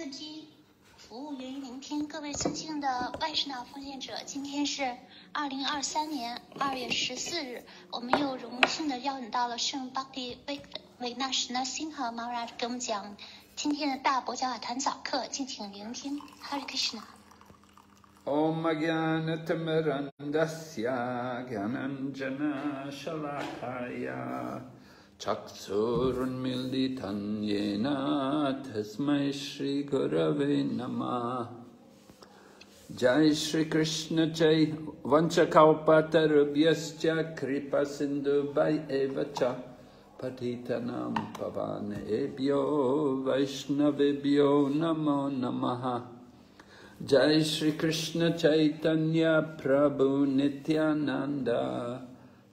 司机服务员聆听各位尊敬的外事脑奉献者，今天是二零二三年二月十四日，我们又荣幸的邀请到了圣巴蒂维维纳什纳辛和马拉给我们讲今天的大伯教法坛早课，敬请聆听。Hare Krishna。 ॐ ज्ञानतिमिरन्दस्य ज्ञानञ्जनशलाकाय चक्षुरुन्मिलितं येन तस्मै श्रीगुरवे नमः। जय श्रीकृष्ण चै वंशकल्पतरुभ्यश्च कृपसिन्धुभै एव च। पठितनां पवनेभ्यो वैष्णवेभ्यो नमो नमः। Krishna Chaitanya Prabhu Nityananda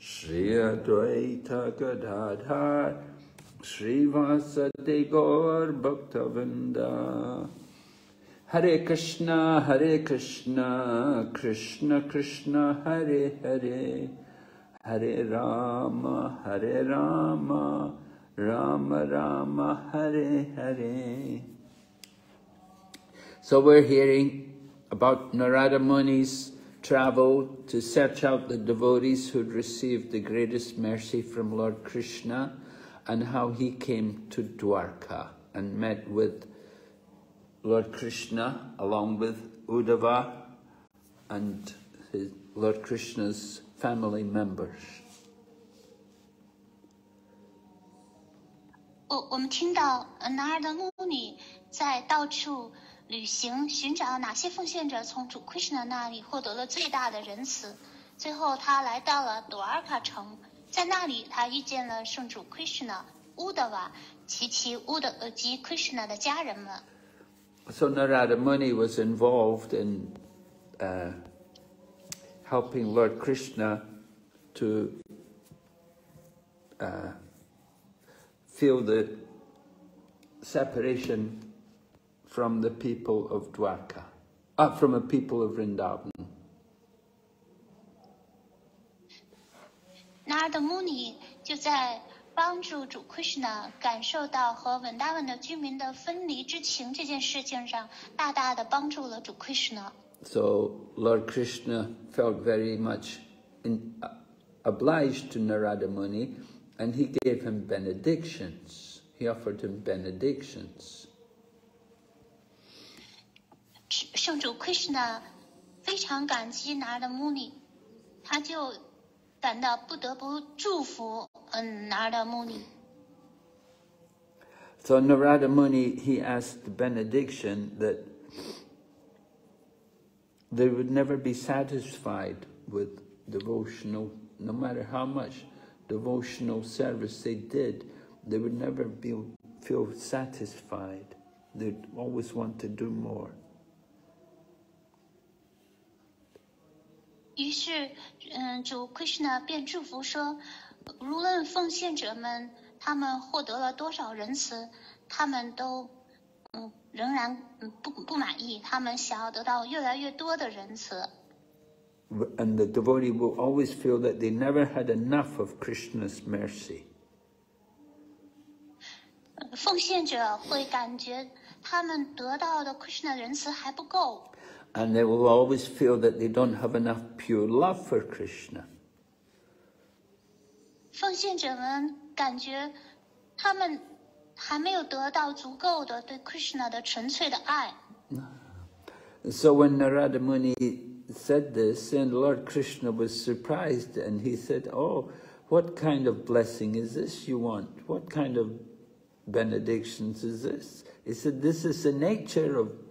Shri Advaita Gadadhar Shri Vasadi Gaur Bhakta Vrinda Hare Krishna Hare Krishna Krishna Krishna Hare Hare. Hare Rama Hare Rama Rama Rama Hare Hare. So we're hearing about Narada Muni's travel to search out the devotees who'd received the greatest mercy from Lord Krishna and how he came to Dwarka and met with Lord Krishna along with Uddhava and his, Lord Krishna's family members. 我我们听到呃拿尔的穆尼在到处 旅行，寻找哪些奉献者从主 Krishna 那里获得了最大的仁慈。最后，他来到了朵尔卡城，在那里他遇见了圣主 Krishna、乌德瓦及其乌德呃及 Krishna 的家人们。 So Narada Muni was involved in uh, helping Lord Krishna to uh, feel the separation from the people of Dwarka, uh, from the people of Vrindavan. 拿尔的穆尼就在帮助主 Krishna 感受到和文达文的居民的分离之情这件事情上，大大的帮助了主 Krishna。 So Lord Krishna felt very much in, uh, obliged to Narada Muni and he gave him benedictions. He offered him benedictions. 圣主 Krishna 非常感激拿尔的穆尼，他就感到不得不祝福嗯拿尔的穆尼。 So Narada Muni, he asked the benediction that they would never be satisfied with devotional, no matter how much devotional service they did, they would never be, feel satisfied. They'd always want to do more. 于是，嗯，主 Krishna 便祝福说，无论奉献者们他们获得了多少仁慈，他们都嗯仍然嗯不不满意，他们想要得到越来越多的仁慈。 And the devotee will always feel that they never had enough of Krishna's mercy. 呃奉献者会感觉他们得到的 Krishna 的仁慈还不够， And they will always feel that they don't have enough pure love for Krishna. 奉献者们感觉他们还没有得到足够的对 Krishna 的纯粹的爱。 So when Narada Muni said this, and Lord Krishna was surprised and he said, Oh, what kind of blessing is this you want? What kind of benedictions is this? He said, This is the nature of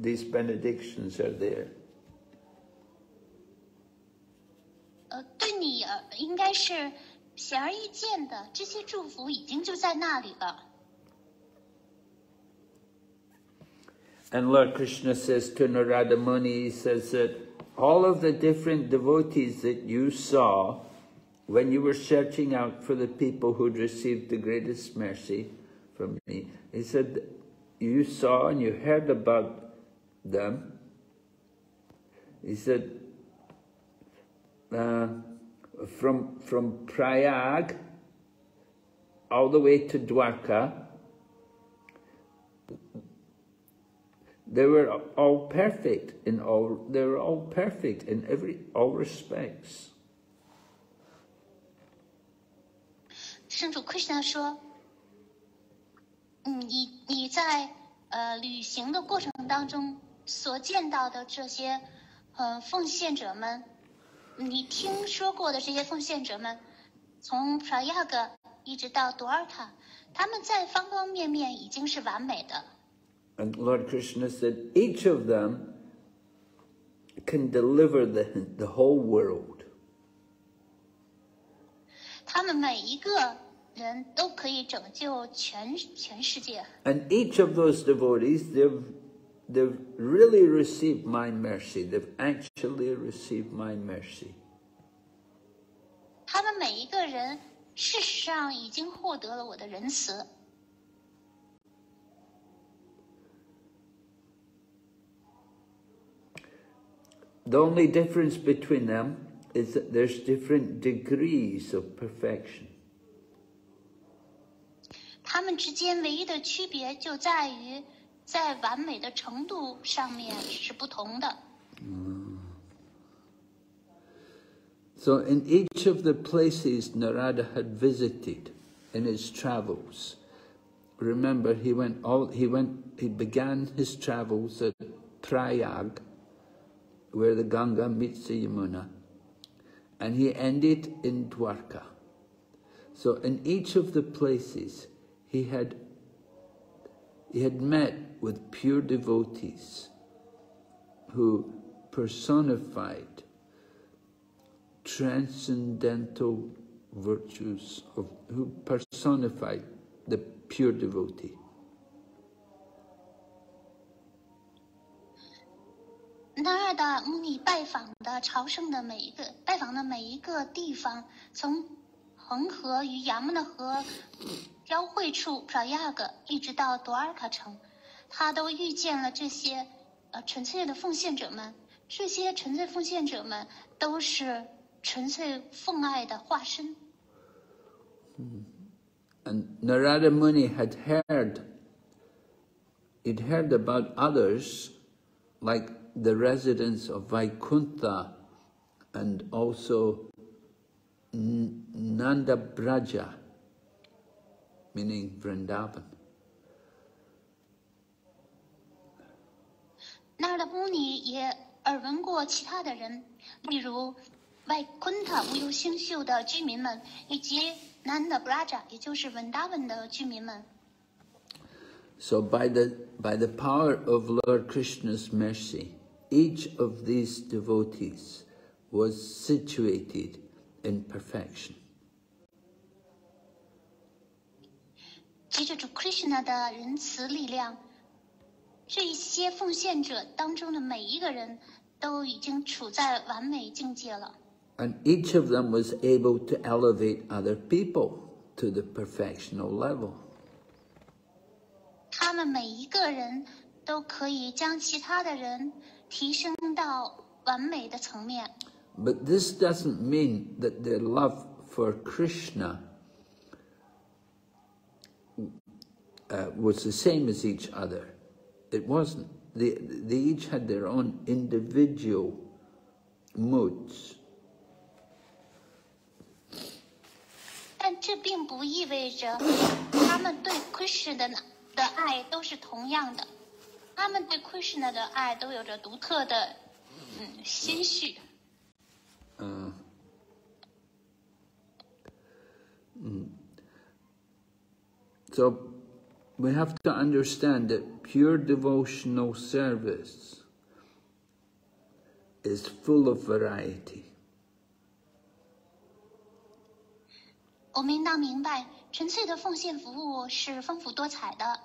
these benedictions are there. 呃，对你呃应该是显而易见的，这些祝福已经就在那里了。 And Lord Krishna says to Narada Muni, he says that all of the different devotees that you saw when you were searching out for the people who'd received the greatest mercy from me, he said, you saw and you heard about them. He said, uh, from, from Prayag all the way to Dwarka, they were all perfect in all, they were all perfect in every, all respects. 圣主 Krishna 说：“嗯，你你在呃旅行的过程当中 所见到的这些呃奉献者们，你听说过的这些奉献者们，从 Prayag 一直到 Dwarka，他们在方方面面已经是完美的。” And Lord Krishna said, each of them can deliver the, the whole world. 他们每一个人都可以拯救全全世界。 And each of those devotees, they've, they've really received my mercy. They've actually received my mercy. 他们每一个人事实上已经获得了我的仁慈。 The only difference between them is that there's different degrees of perfection. 他们之间唯一的区别就在于， 在完美的程度上面是不同的。 So in each of the places Narada had visited in his travels, remember he went all he went he began his travels at Prayag, where the Ganga meets the Yamuna, and he ended in Dwarka. So in each of the places he had he had met with pure devotees who personified transcendental virtues of who personified the pure devotee. 那二的穆尼拜访的朝圣的每一个拜访的每一个地方，从恒河与雅穆纳河交汇处 Prayag 一直到多尔卡城，他都遇见了这些呃纯粹的奉献者们。这些纯粹奉献者们都是纯粹奉爱的化身。 And Narada Muni had heard he'd heard about others like the residents of Vaikuntha and also N- Nanda Braja, meaning Vrindavan. 那儿的穆尼也耳闻过其他的人，例如外昆塔无忧星宿的居民们，以及南的布拉扎，也就是文达文的居民们。 So by the by the power of Lord Krishna's mercy, each of these devotees was situated in perfection. 借着主 Krishna 的仁慈力量， 这一些奉献者当中的每一个人都已经处在完美境界了。 And each of them was able to elevate other people to the perfectional level. 他们每一个人都可以将其他的人提升到完美的层面。 But this doesn't mean that their love for Krishna uh, was the same as each other. It wasn't. They, they each had their own individual moods. 但这并不意味着他们对 Krishna 的的爱都是同样的，他们对 Krishna 的爱都有着独特的嗯心绪。Uh, mm. So we have to understand that pure devotional service is full of variety. 我们应当明白，纯粹的奉献服务是丰富多彩的。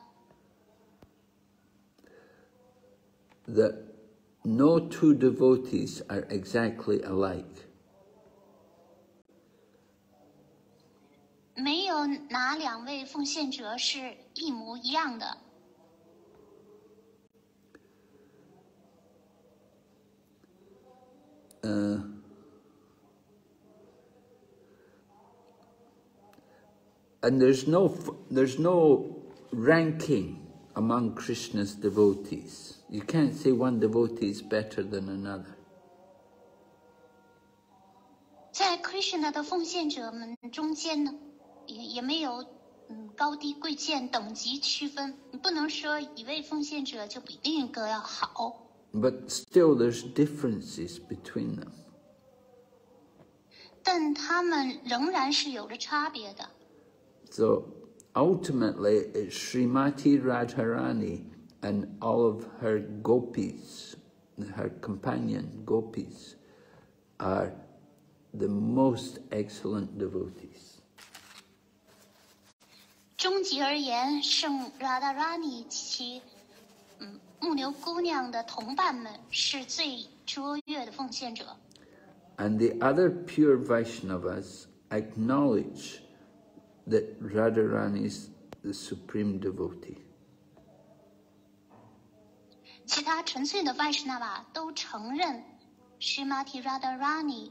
that no two devotees are exactly alike. 没有哪两位奉献者是一模一样的。 Uh, and there's no f- there's no ranking among Krishna's devotees. You can't say one devotee is better than another. 在 Krishna 的奉献者们中间呢， 也也没有嗯高低贵贱等级区分。你不能说一位奉献者就比另一个要好， But still, there's differences between them. 但他们仍然是有着差别的。 So ultimately, it's Srimati Radharani and all of her gopis, her companion gopis, are the most excellent devotees. 终极而言，圣 Radharani 及其嗯牧牛姑娘的同伴们是最卓越的奉献者。And the other pure Vaishnavas acknowledge that Radharani is the supreme devotee. 其他纯粹的 Vaishnava 都承认 Shrimati Radharani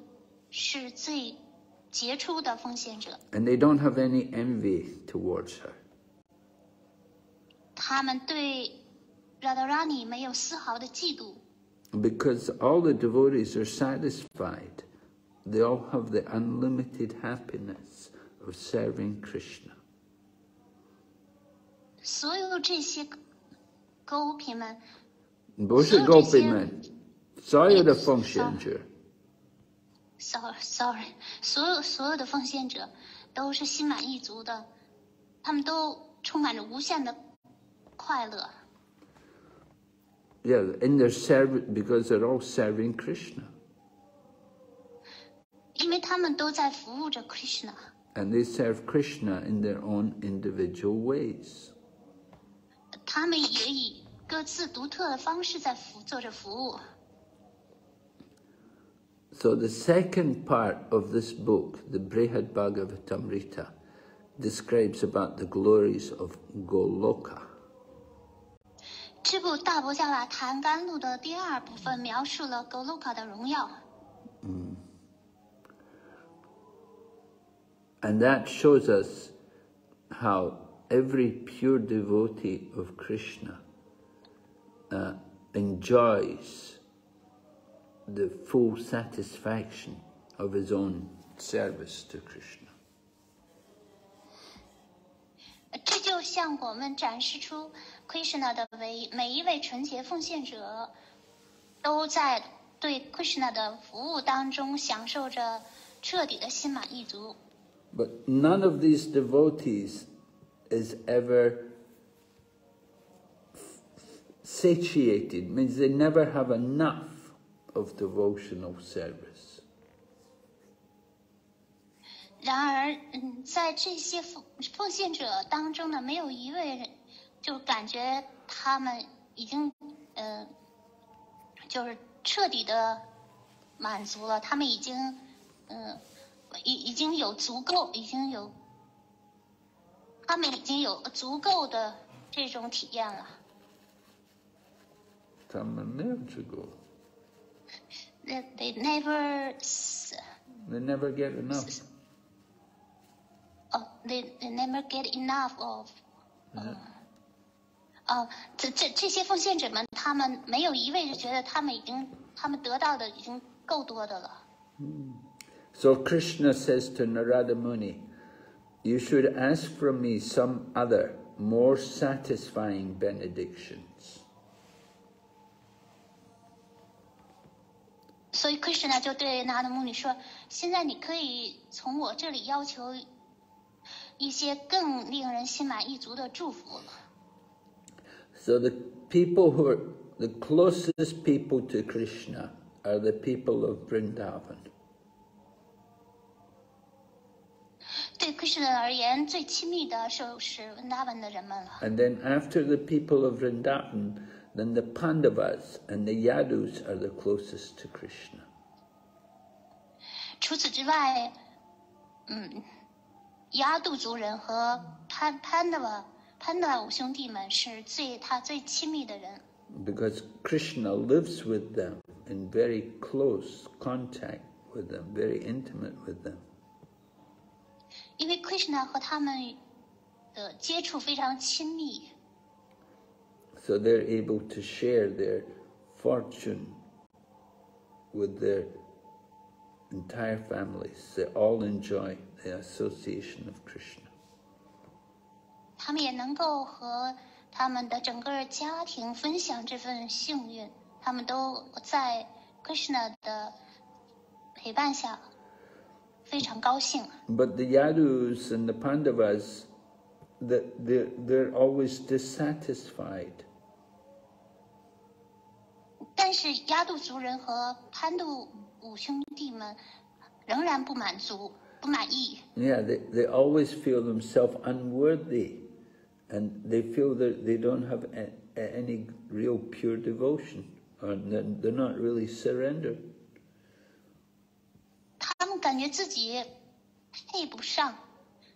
是最 杰出的奉献者， And they don't have any envy towards her. 他们对 Radharani 没有丝毫的嫉妒， Because all the devotees are satisfied. They all have the unlimited happiness of serving Krishna. 所有这些狗品们，不是所有这些-gopi们，所有的奉献者。 sorry sorry，所有所有的奉献者都是心满意足的，他们都充满着无限的快乐， Yeah, in their service, because they're all serving Krishna. 因为他们都在服务着 Krishna， And they serve Krishna in their own individual ways. 他们也以各自独特的方式在服做着服务。 So the second part of this book, the Brihad Bhagavatamrita, describes about the glories of Goloka. 这部《大伯加拉谈甘露》的第二部分描述了 Goloka 的荣耀， And that shows us how every pure devotee of Krishna uh, enjoys the full satisfaction of his own service to Krishna. 这就向我们展示出 Krishna 的每每一位纯洁奉献者都在对 Krishna 的服务当中享受着彻底的心满意足。 But none of these devotees is ever satiated, means they never have enough Of devotional service. 然而，嗯，在这些奉奉献者当中呢，没有一位人就感觉他们已经，呃，就是彻底的满足了，他们已经，嗯、已已经有足够，已经有，他们已经有足够的这种体验了。They they never, s- They never get enough. oh, they they never get enough of. 哦，这这这些奉献者们，他们没有一位是觉得他们已经，他们得到的已经够多的了。 So Krishna says to Narada Muni, You should ask from me some other, more satisfying benedictions. 所以 Krishna 就对拿德穆尼说：“现在你可以从我这里要求一些更令人心满意足的祝福了。 So the people who are the closest people to Krishna are the people of Vrindavan. 对 Krishna 而言，最亲密的就是温达文的人们了。 And then after the people of Vrindavan, then the Pandavas and the Yadus are the closest to Krishna. 除此之外，嗯，亚度族人和潘潘的瓦潘的瓦五兄弟们是最他最亲密的人， Because Krishna lives with them in very close contact with them, very intimate with them. 因为 Krishna 和他们的接触非常亲密， So they're able to share their fortune with their entire families. They all enjoy the association of Krishna. 他们也能够和他们的整个家庭分享这份幸运，他们都在 Krishna 的陪伴下非常高兴。 But the Yadus and the Pandavas, the, they're, they're always dissatisfied. 但是亚度族人和潘度五兄弟们仍然不满足、不满意，Yeah, they, they always feel themselves unworthy and they feel that they don't have any real pure devotion or they're they're not really surrendered. 他们感觉自己配不上，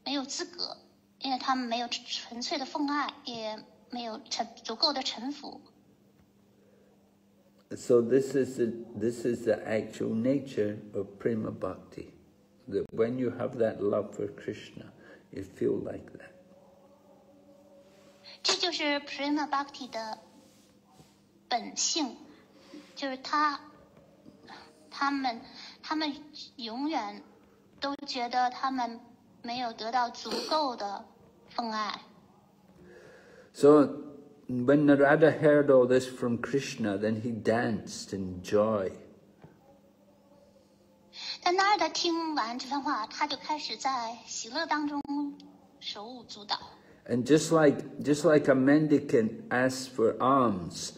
没有资格，因为他们没有纯粹的奉爱，也没有臣足够的臣服。So this is the, this is the actual nature of prema bhakti. That when you have that love for Krishna, you feel like that. 这就是 Prema Bhakti 的本性，就是他，他们，他们永远都觉得他们没有得到足够的奉爱。 So when Narada heard all this from Krishna, then he danced in joy. 但纳尔达听完这番话，他就开始在喜乐当中手舞足蹈。 And just like just like a mendicant asks for alms,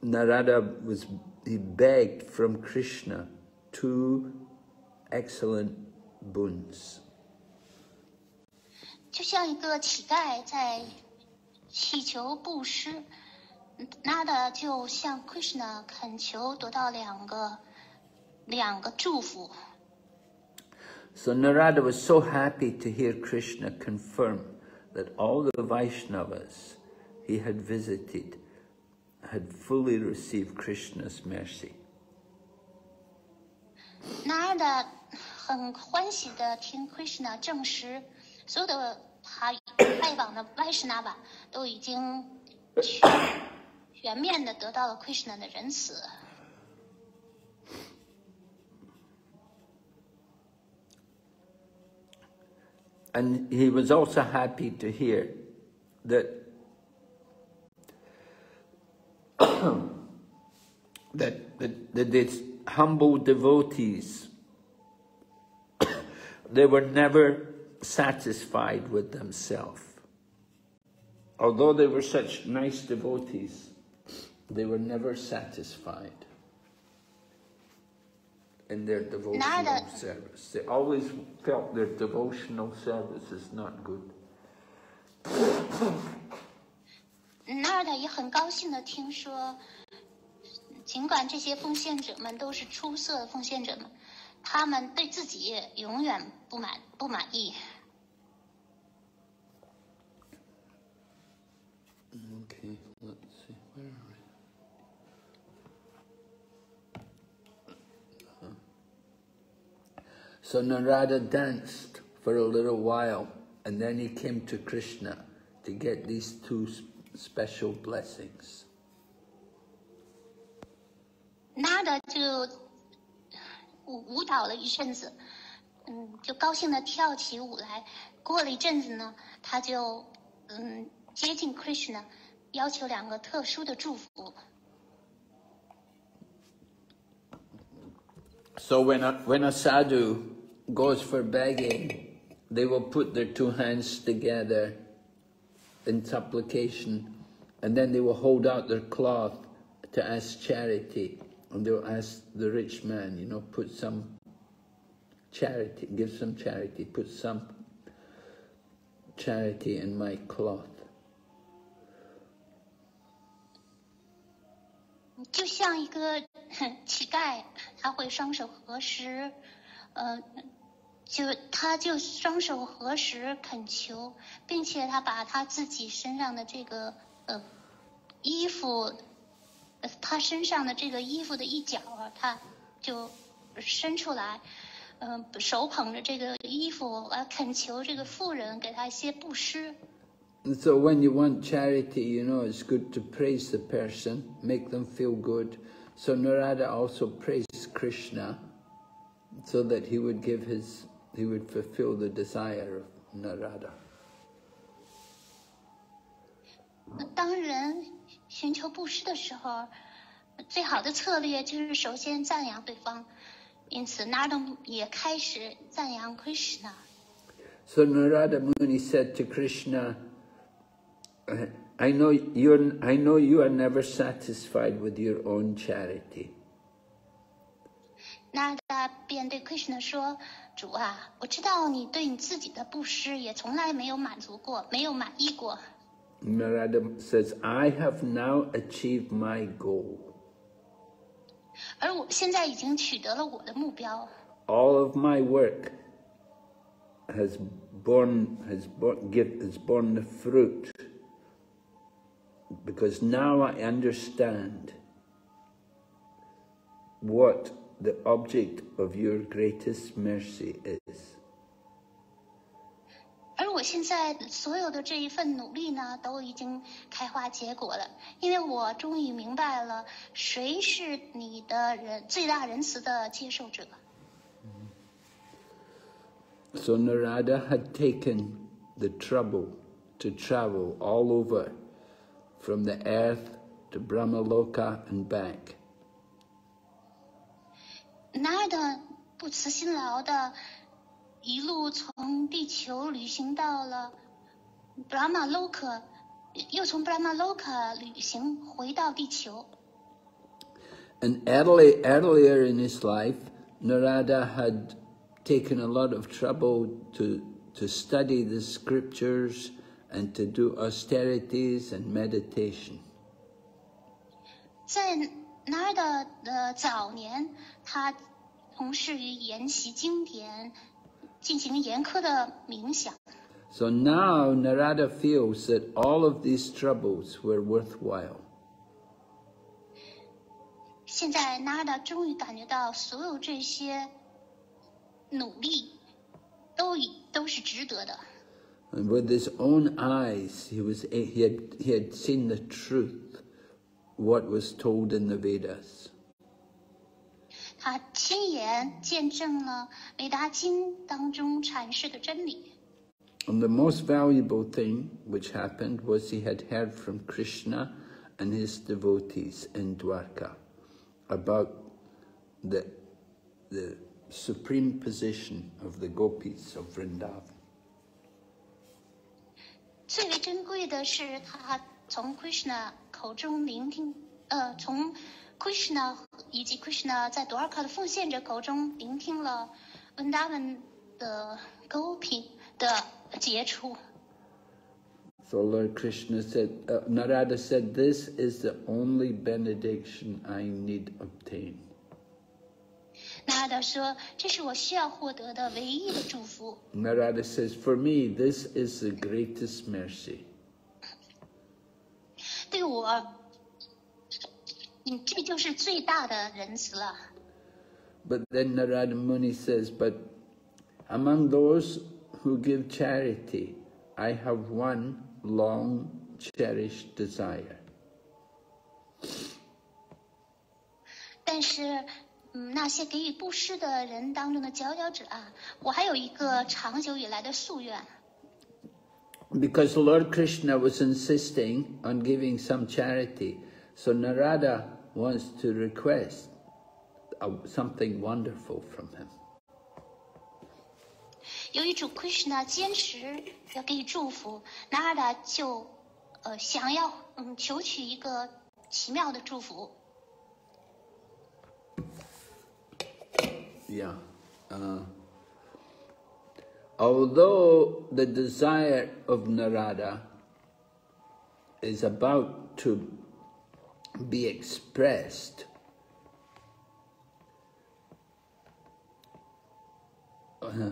Narada was he begged from Krishna two excellent boons. 就像一个乞丐在 祈求布施，纳达就向 Krishna 恳求得到两个两个祝福。 So Narada was so happy to hear Krishna confirm that all the Vaishnavas he had visited had fully received Krishna's mercy. 纳尔达很欢喜的听 Krishna 证实，所有的他 拜访的 Vaishnava 都已经全全面的得到了 Krishna 的仁慈。 And he was also happy to hear that that, that, that these humble devotees they were never satisfied with themselves. Although they were such nice devotees, they were never satisfied in their devotional Nada. service. They always felt their devotional service is not good. 纳尔达也很高兴的听说，尽管这些奉献者们都是出色的奉献者们，他们对自己永远不满不满意。 Okay, let's see. Where are we? Uh-huh. So Narada danced for a little while and then he came to Krishna to get these two s- special blessings. 纳达就舞舞蹈了一阵子，嗯，就高兴的跳起舞来。过了一阵子呢，他就嗯接近 Krishna， 要求两个特殊的祝福。 So when a, when a sadhu goes for begging, they will put their two hands together in supplication, and then they will hold out their cloth to ask charity, and they'll ask the rich man, you know, put some charity, give some charity, put some charity in my cloth. 就像一个乞丐，他会双手合十，呃，就他就双手合十恳求，并且他把他自己身上的这个呃衣服，他身上的这个衣服的一角啊，他就伸出来，嗯、手捧着这个衣服，呃，恳求这个妇人给他一些布施。And so when you want charity, you know, it's good to praise the person, make them feel good. So Narada also praised Krishna so that he would give his, he would fulfill the desire of Narada. 那当人寻求布施的时候，最好的策略就是首先赞扬对方。因此，Narada 也开始赞扬 Krishna。 So Narada Muni said to Krishna, "I- I know you're, I know you are never satisfied with your own charity. Narada 便对 Krishna 说：“主啊，我知道你对你自己的布施也从来没有满足过，没有满意过。 Narada says, I have now achieved my goal. 而我现在已经取得了我的目标， All of my work has borne, has borne, give, has borne the fruit because now I understand what the object of your greatest mercy is. 而我现在所有的这一份努力呢，都已经开花结果了，因为我终于明白了谁是你的人最大仁慈的接受者。 So Narada had taken the trouble to travel all over from the earth to Brahmaloka and back. 拿的不辞辛劳的，一路从地球旅行到了 Brahma Loka，又从 Brahma Loka 旅行回到地球。 And early, earlier in his life, Narada had taken a lot of trouble to, to study the scriptures and to do austerities and meditation. 在拿的的早年，他从事于研习经典，进行严苛的冥想。 So now Narada feels that all of these troubles were worthwhile. 现在拿的终于感觉到，所有这些努力都已都是值得的。 And with his own eyes, he, was, he, had, he had seen the truth, what was told in the Vedas. 他亲眼见证了《维达经》当中阐释的真理。 And the most valuable thing which happened was he had heard from Krishna and his devotees in Dwarka about the, the supreme position of the gopis of Vrindavan. 最为珍贵的是，他从 Krishna 口中聆听，呃，从 Krishna 以及 Krishna 在 Dwarka 的奉献者口中聆听了 Vrindavan 的 Gopi 的杰出。So Lord Krishna said, uh, Narada said, this is the only benediction I need obtain. Narada says, for me, this is the greatest mercy. 对我，嗯，这就是最大的仁慈了。 But then Narada Muni says, but among those who give charity, I have one long cherished desire. 但是， 嗯，那些给予布施的人当中的佼佼者啊，我还有一个长久以来的夙愿。Because Lord Krishna was insisting on giving some charity, so Narada wants to request uh, something wonderful from him. 由于主 Krishna 坚持要给予祝福，，Narada 就呃想要嗯求取一个奇妙的祝福。Yeah. Uh, although the desire of Narada is about to be expressed, uh,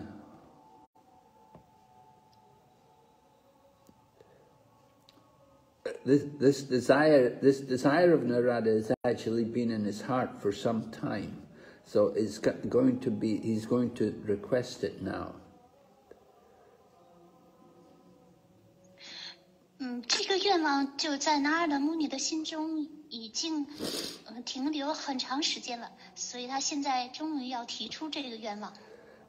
this, this desire, this desire of Narada has actually been in his heart for some time. So it's going to be, he's going to request it now. 嗯，这个愿望就在纳尔的穆尼的心中已经呃停留很长时间了，所以他现在终于要提出这个愿望。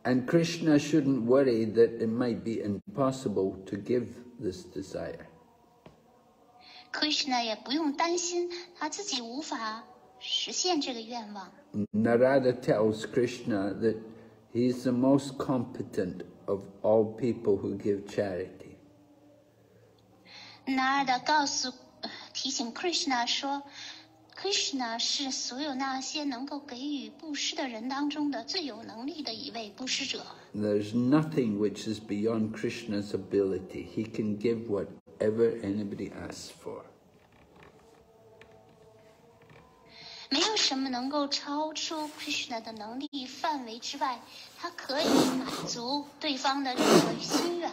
And Krishna shouldn't worry that it might be impossible to give this desire. Krishna 也不用担心他自己无法实现这个愿望。 Narada tells Krishna that he is the most competent of all people who give charity. 纳尔达告诉、提醒 Krishna 说，Krishna 是所有那些能够给予布施的人当中的最有能力的一位布施者。There's nothing which is beyond Krishna's ability. He can give whatever anybody asks for. 没有什么能够超出 Krishna 的能力范围之外，他可以满足对方的任何心愿。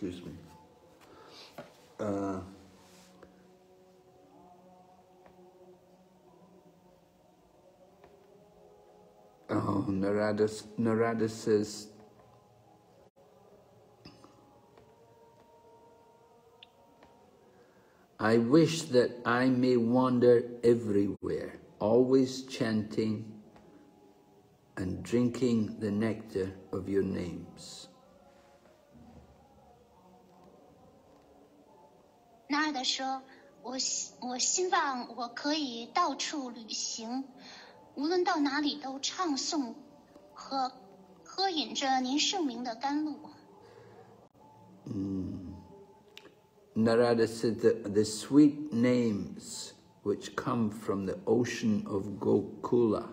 excuse me. Uh, oh, Narada, Narada says, I wish that I may wander everywhere, always chanting and drinking the nectar of your names. 纳尔的说：“我我希望我可以到处旅行，无论到哪里都唱诵和喝饮着您圣名的甘露。” Narada said that the sweet names which come from the ocean of Gokula,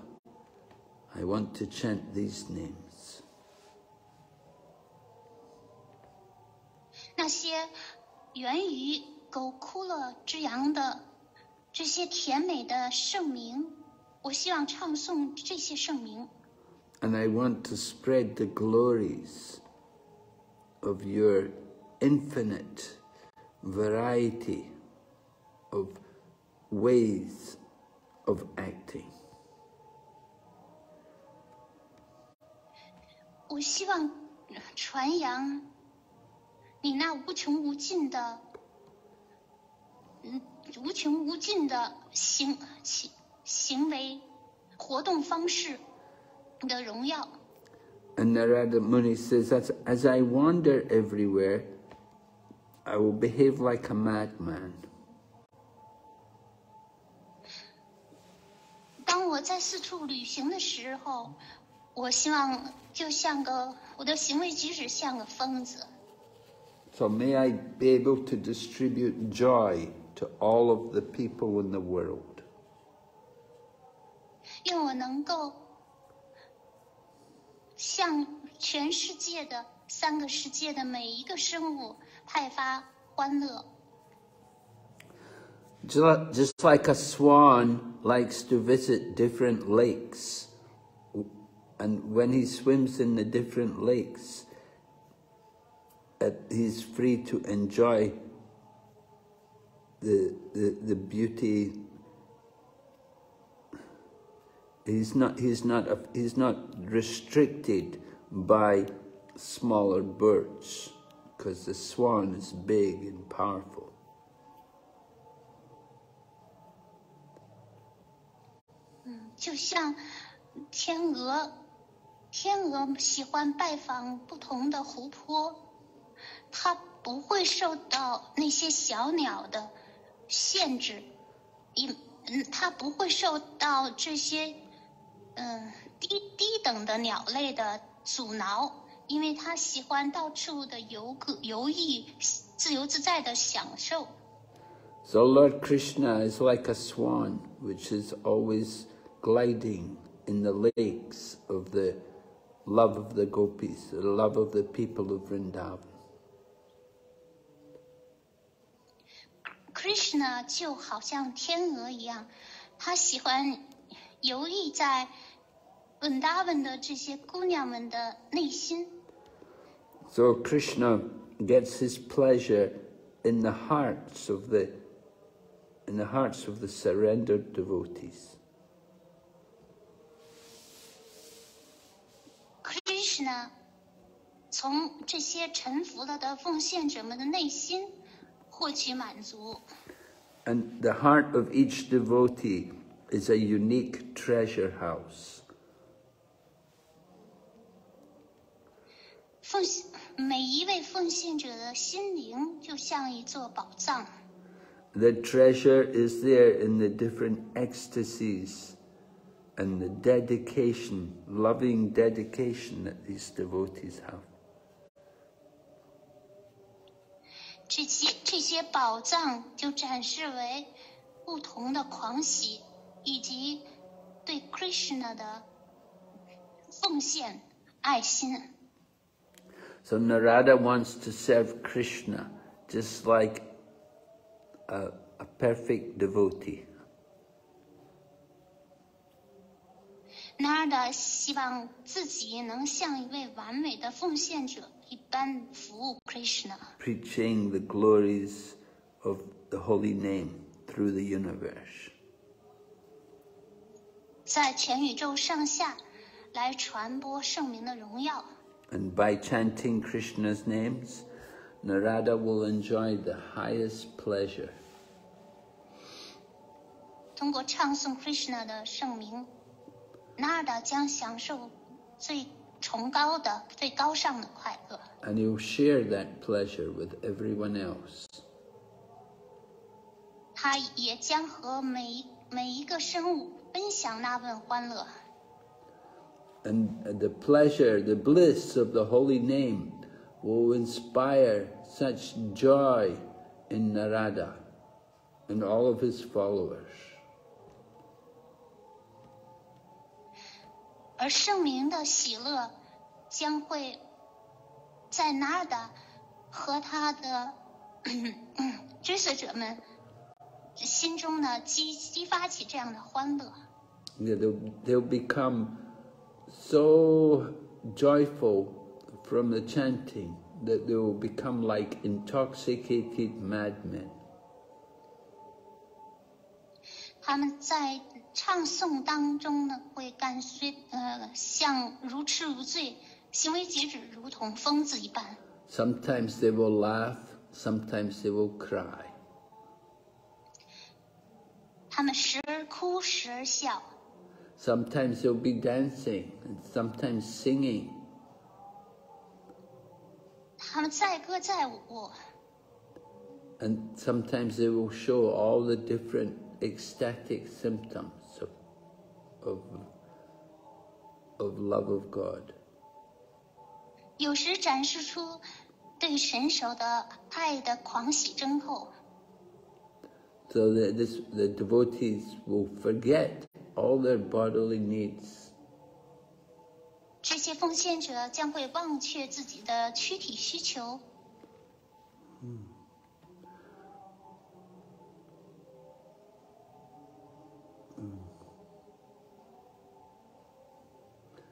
I want to chant these names. 那些源于狗哭了之阳的这些甜美的圣名，我希望唱诵这些圣名。And I want to spread the glories of your infinite variety of ways of acting. 我希望传扬你那无穷无尽的无穷无尽的行行行为活动方式的荣耀。And Narada Muni says that as I wander everywhere, I will behave like a madman. 当我在四处旅行的时候，我希望就像个我的行为举止像个疯子。So may I be able to distribute joy to all of the people in the world. Just like a swan likes to visit different lakes, and when he swims in the different lakes, he's free to enjoy the, the, the beauty. He's not, he's, not, he's not restricted by smaller birds because the swan is big and powerful. 就像天鹅，天鹅喜欢拜访不同的湖泊，它不会受到那些小鸟的限制，一嗯，它不会受到这些嗯低低等的鸟类的阻挠，因为它喜欢到处的游个游弋，自由自在的享受。So Lord Krishna is like a swan, which is always gliding in the lakes of the love of the gopis, the love of the people of Vrindavan. Krishna 就好像天鹅一样，他喜欢游弋在稳达文的这些姑娘们的内心。 So Krishna gets his pleasure in the hearts of the in the hearts of the surrendered devotees. Krishna 从这些臣服了的奉献者们的内心获取满足。 And the heart of each devotee is a unique treasure house. 奉 每一位奉献者的心灵就像一座宝藏，The treasure is there in the different ecstasies and the dedication, loving dedication that these devotees have. 这些这些宝藏就展示为不同的狂喜，以及对 Krishna 的奉献爱心。So Narada wants to serve Krishna just like a, a perfect devotee. Narada 希望自己能像一位完美的奉献者一般服务 Krishna， preaching the glories of the holy name through the universe. 在全宇宙上下来传播圣名的荣耀。 And by chanting Krishna's names, Narada will enjoy the highest pleasure. 通过唱诵 Krishna 的圣名，Narada 将享受最崇高的、最高尚的快乐。 And he'll share that pleasure with everyone else. 他也将和每一每一个生物分享那份欢乐。 And the pleasure, the bliss of the holy name will inspire such joy in Narada and all of his followers. 而圣明的喜乐将会在 Narada 和他的追随者们心中呢激激发起这样的欢乐。 Yeah, they'll, they'll become so joyful from the chanting that they will become like intoxicated madmen. 他们在唱诵当中呢，会感随呃像如痴如醉，行为举止如同疯子一般。 Sometimes they will laugh, sometimes they will cry. 他们时而哭，时而笑。 Sometimes they'll be dancing and sometimes singing. 他们载歌载舞， And sometimes they will show all the different ecstatic symptoms of, of, of love of God. 有时展示出对神手的爱的狂喜争后， So that this, the devotees will forget all their bodily needs 这些奉献者将会忘却自己的躯体需求，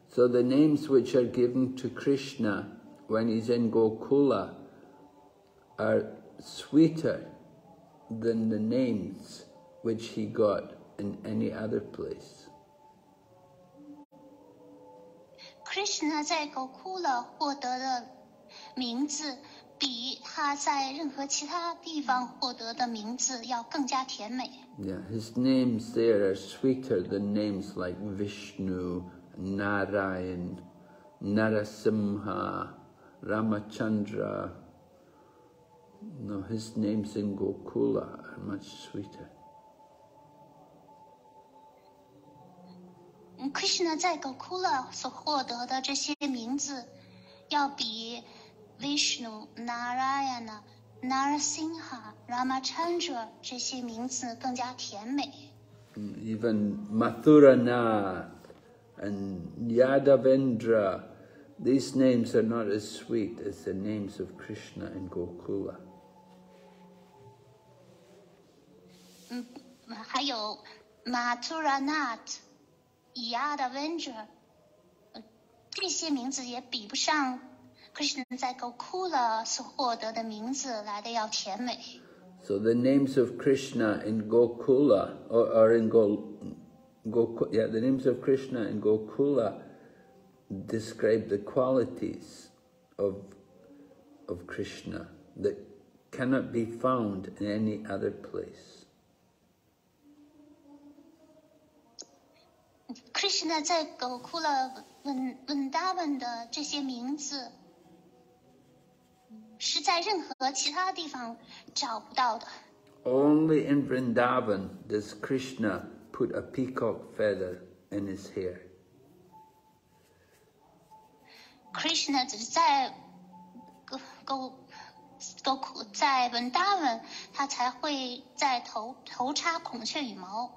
So the names which are given to Krishna when he's in Gokula are sweeter than the names which he got in any other place. Krishna 在狗哭了获得的名字，比他在任何其他地方获得的名字要更加甜美。 Yeah, his names there are sweeter than names like Vishnu, Narayan, Narasimha, Ramachandra. No, his names in Gokula are much sweeter. ，Krishna 在狗哭了所获得的这些名字，要比 Vishnu、Narayana、Narasimha、Ramachandra 这些名字更加甜美。 even Mathuranath and Yadavendra, these names are not as sweet as the names of Krishna in Gokula. 嗯，还有马 图拉纳特、伊亚的温者，这些名字也比不上 Krishna 在 Gokula 所获得的名字来的要甜美。So the names of Krishna in Gokula, or, or in Go, Goku, yeah, the names of Krishna in Gokula describe the qualities of, of Krishna that cannot be found in any other place. Krishna 在 Gokula 文文达文的这些名字。是在任何其他地方找不到的。Only in Vrindavan does Krishna put a peacock feather in his hair. Krishna 只是在狗狗狗在文达文，他才会在头头插孔雀羽毛。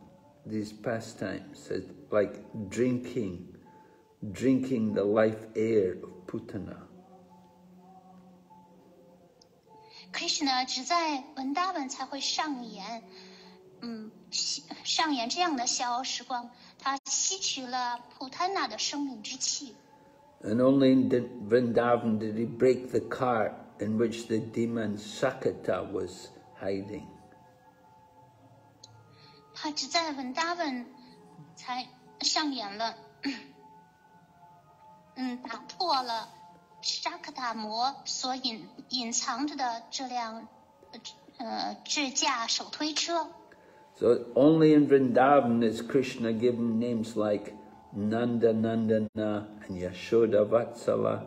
these pastimes, like drinking, drinking the life air of Putana. Krishna 只在文达文才会上演，嗯，上演这样的逍遥时光。他吸取了普坦娜的生命之气。And only in Vrindavan did he break the cart in which the demon Sakata was hiding. 他只在文达文才上演了，嗯，打破了。沙克达摩所隐隐藏着的这辆呃智驾手推车。So only in Vrindavan is Krishna given names like Nanda Nandana and Yashoda Vatsala.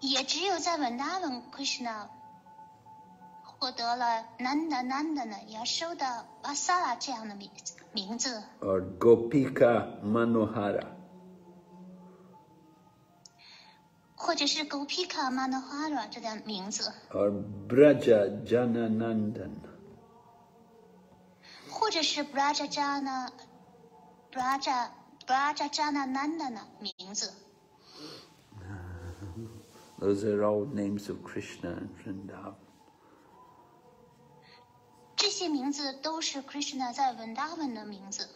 也只有在文达文，Krishna 获得了 Nanda Nandana、Yashoda Vatsala 这样的名名字。Or Gopika Manohara. 或者是 Gopika Manohara 这的名字，or Braja Jananandan，或者是 Braja Jana Braja Braja Jananandan 的名字。Those are all names of Krishna and Vrindavan. 这些名字都是 Krishna 在 Vrindavan 的名字。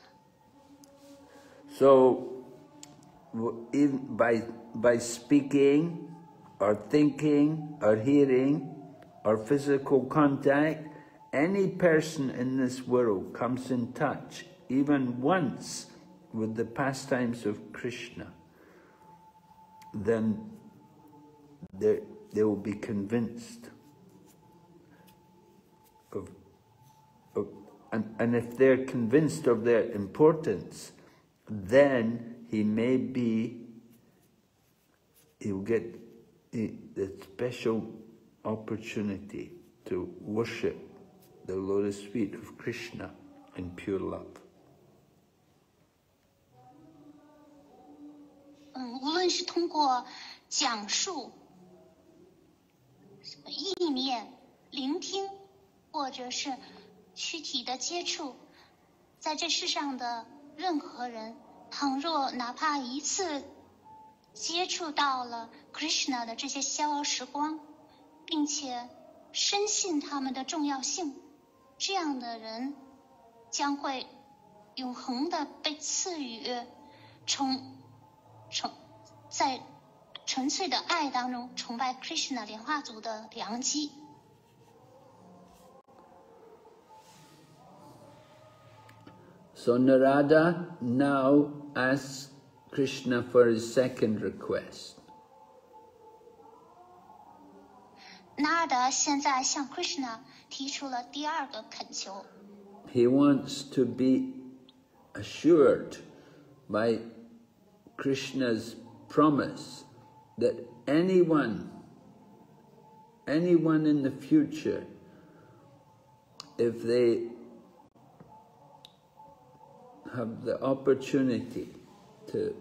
So in, by, by speaking or thinking or hearing or physical contact, any person in this world comes in touch, even once, with the pastimes of Krishna, then they, they will be convinced and, and if they're convinced of their importance, then he may be, he'll get the, the special opportunity to worship the lotus feet of Krishna in pure love. 嗯，无论是通过讲述、意念、聆听，或者是 躯体的接触，在这世上的任何人。倘若哪怕一次接触到了 Krishna 的这些逍遥时光，并且深信他们的重要性，这样的人将会永恒的被赐予崇崇在纯粹的爱当中崇拜 Krishna 莲花族的良机。So Narada now asks Krishna for his second request. 纳达现在向 Krishna 提出了第二个恳求。He wants to be assured by Krishna's promise that anyone, anyone in the future, if they have the opportunity to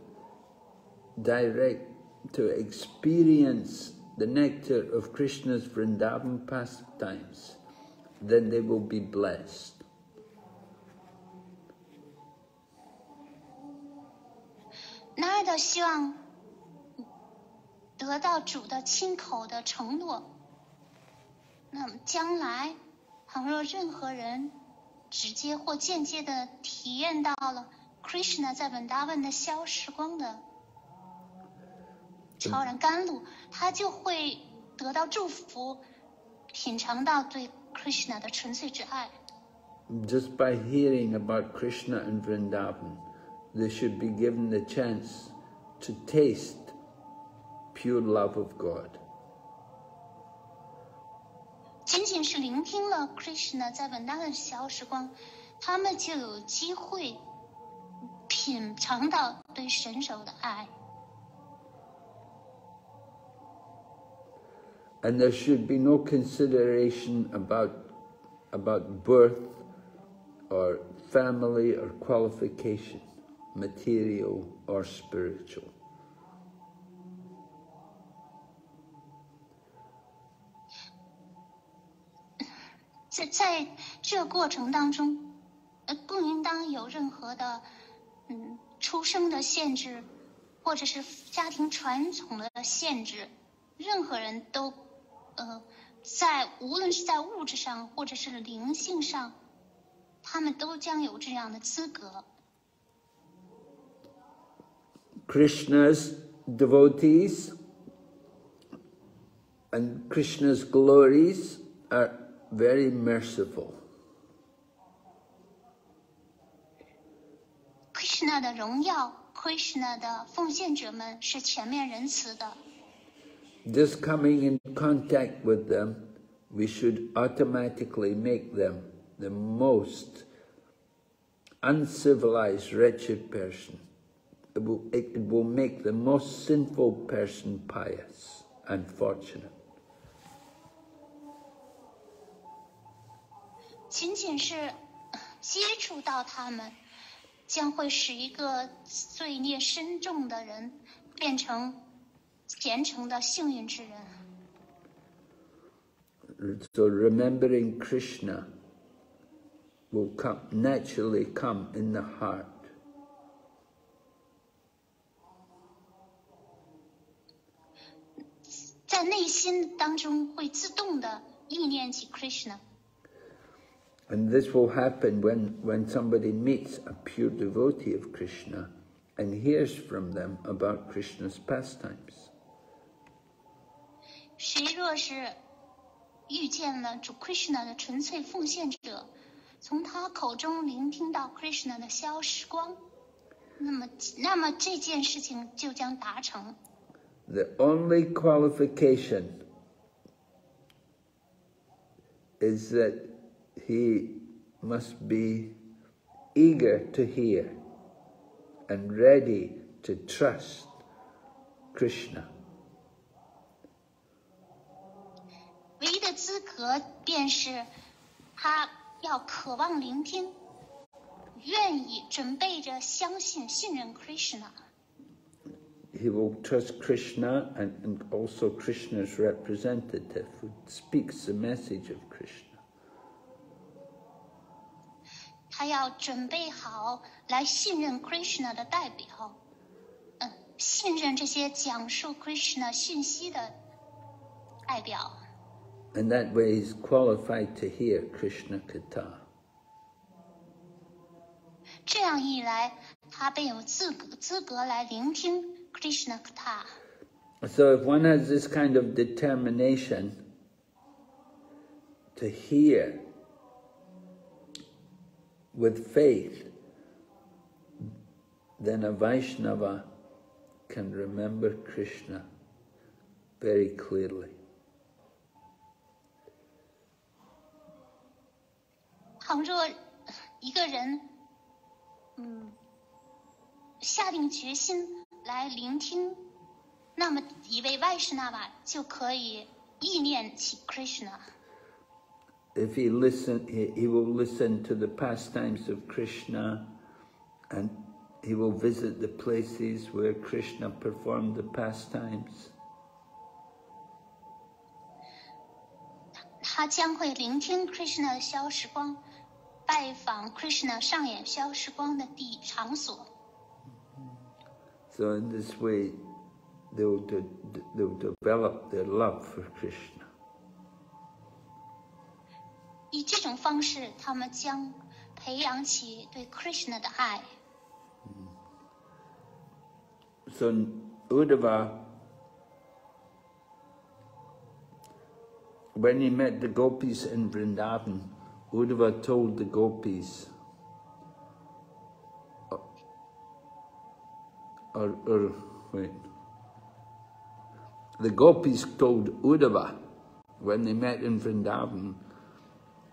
direct, to experience the nectar of Krishna's Vrindavan pastimes, then they will be blessed. 男儿的希望得到主的亲口的承诺。那么将来，倘若任何人直接或间接的体验到了 Krishna 在本达文的消时光的超然甘露，他就会得到祝福，品尝到对 Krishna 的纯粹之爱。Just by hearing about Krishna and Vrindavan, they should be given the chance to taste pure love of God. 仅仅是聆听了 Krishna 在本达文消时光，他们就有机会品尝到对神手的爱。And there should be no consideration about, about birth or family or qualification, material or spiritual. 在在这过程当中，呃，不应当有任何的，嗯，出生的限制，或者是家庭传统的限制，任何人都，呃，在无论是在物质上或者是灵性上，他们都将有这样的资格。Krishna's devotees and Krishna's glories are very merciful. Krishna 的荣耀，Krishna 的奉献者们是全面仁慈的。 Just coming in contact with them, we should automatically make them the most uncivilized, wretched person. It will, it will make the most sinful person pious and 仅仅是呃接触到他们，将会使一个罪孽深重的人变成虔诚的幸运之人。So remembering Krishna will come, naturally come in the heart. 在内心当中会自动的意念起 Krishna，And this will happen when, when somebody meets a pure devotee of Krishna and hears from them about Krishna's pastimes. 谁若是遇见了主 Krishna 的纯粹奉献者，从他口中聆听到 Krishna 的消时光，那么那么这件事情就将达成。 The only qualification is that he must be eager to hear and ready to trust Krishna. 唯一的资格便是他要渴望聆听，愿意准备着相信、信任 Krishna。 He will trust Krishna and, and also Krishna's representative who speaks the message of Krishna. 他要准备好来信任 Krishna 的代表，嗯，信任这些讲述 Krishna 讯息的代表。And that way he's qualified to hear Krishna Katha. 这样一来，他便有资格资格来聆听 Krishna Katha。So if one has this kind of determination to hear with faith, then a Vaishnava can remember Krishna very clearly. 倘若一个人嗯，下定决心来聆听，那么一位外士那瓦就可以意念起 Krishna。If he listen, he, he will listen to the pastimes of Krishna, and he will visit the places where Krishna performed the pastimes. 他将会聆听 Krishna 的消时光，拜访 Krishna 上演消时光的地场所。 So in this way, they will, de- they will develop their love for Krishna. 以这种方式，他们将培养起对 Krishna 的爱。 So Uddhava, when he met the gopis in Vrindavan, Uddhava told the gopis, or, or wait, the gopis told Uddhava when they met in Vrindavan,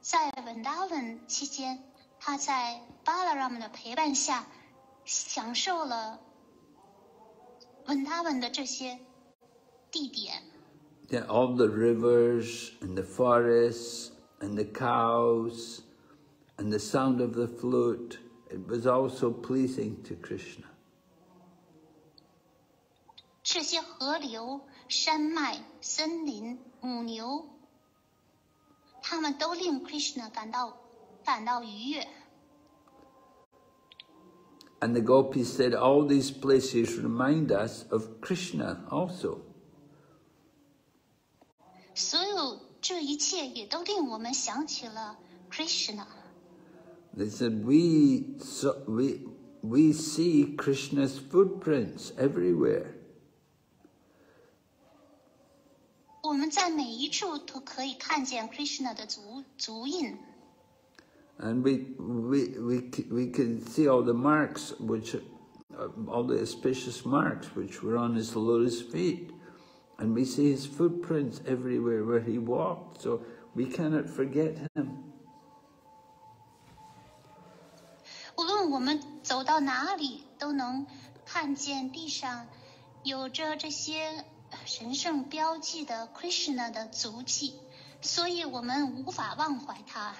在文达文期间，他在巴拉拉姆的陪伴下，享受了文达文的这些地点。 Yeah, all the rivers and the forests and the cows and the sound of the flute, it was also pleasing to Krishna. 这些河流、山脉、森林、母牛， 他们都令 Krishna 感到感到愉悦。 And the gopis said all these places remind us of Krishna also. 所有这一切也都令我们想起了 Krishna。 They said we so, we we see Krishna's footprints everywhere. 我们在每一处都可以看见 Krishna 的足足印， And we, we, we, c- we can see all the marks, which, uh, all the auspicious marks which were on his lotus feet. And we see his footprints everywhere where he walked, so we cannot forget him. 无论我们走到哪里，都能看见地上有着这些 神圣标记的 Krishna 的足迹，所以我们无法忘怀他。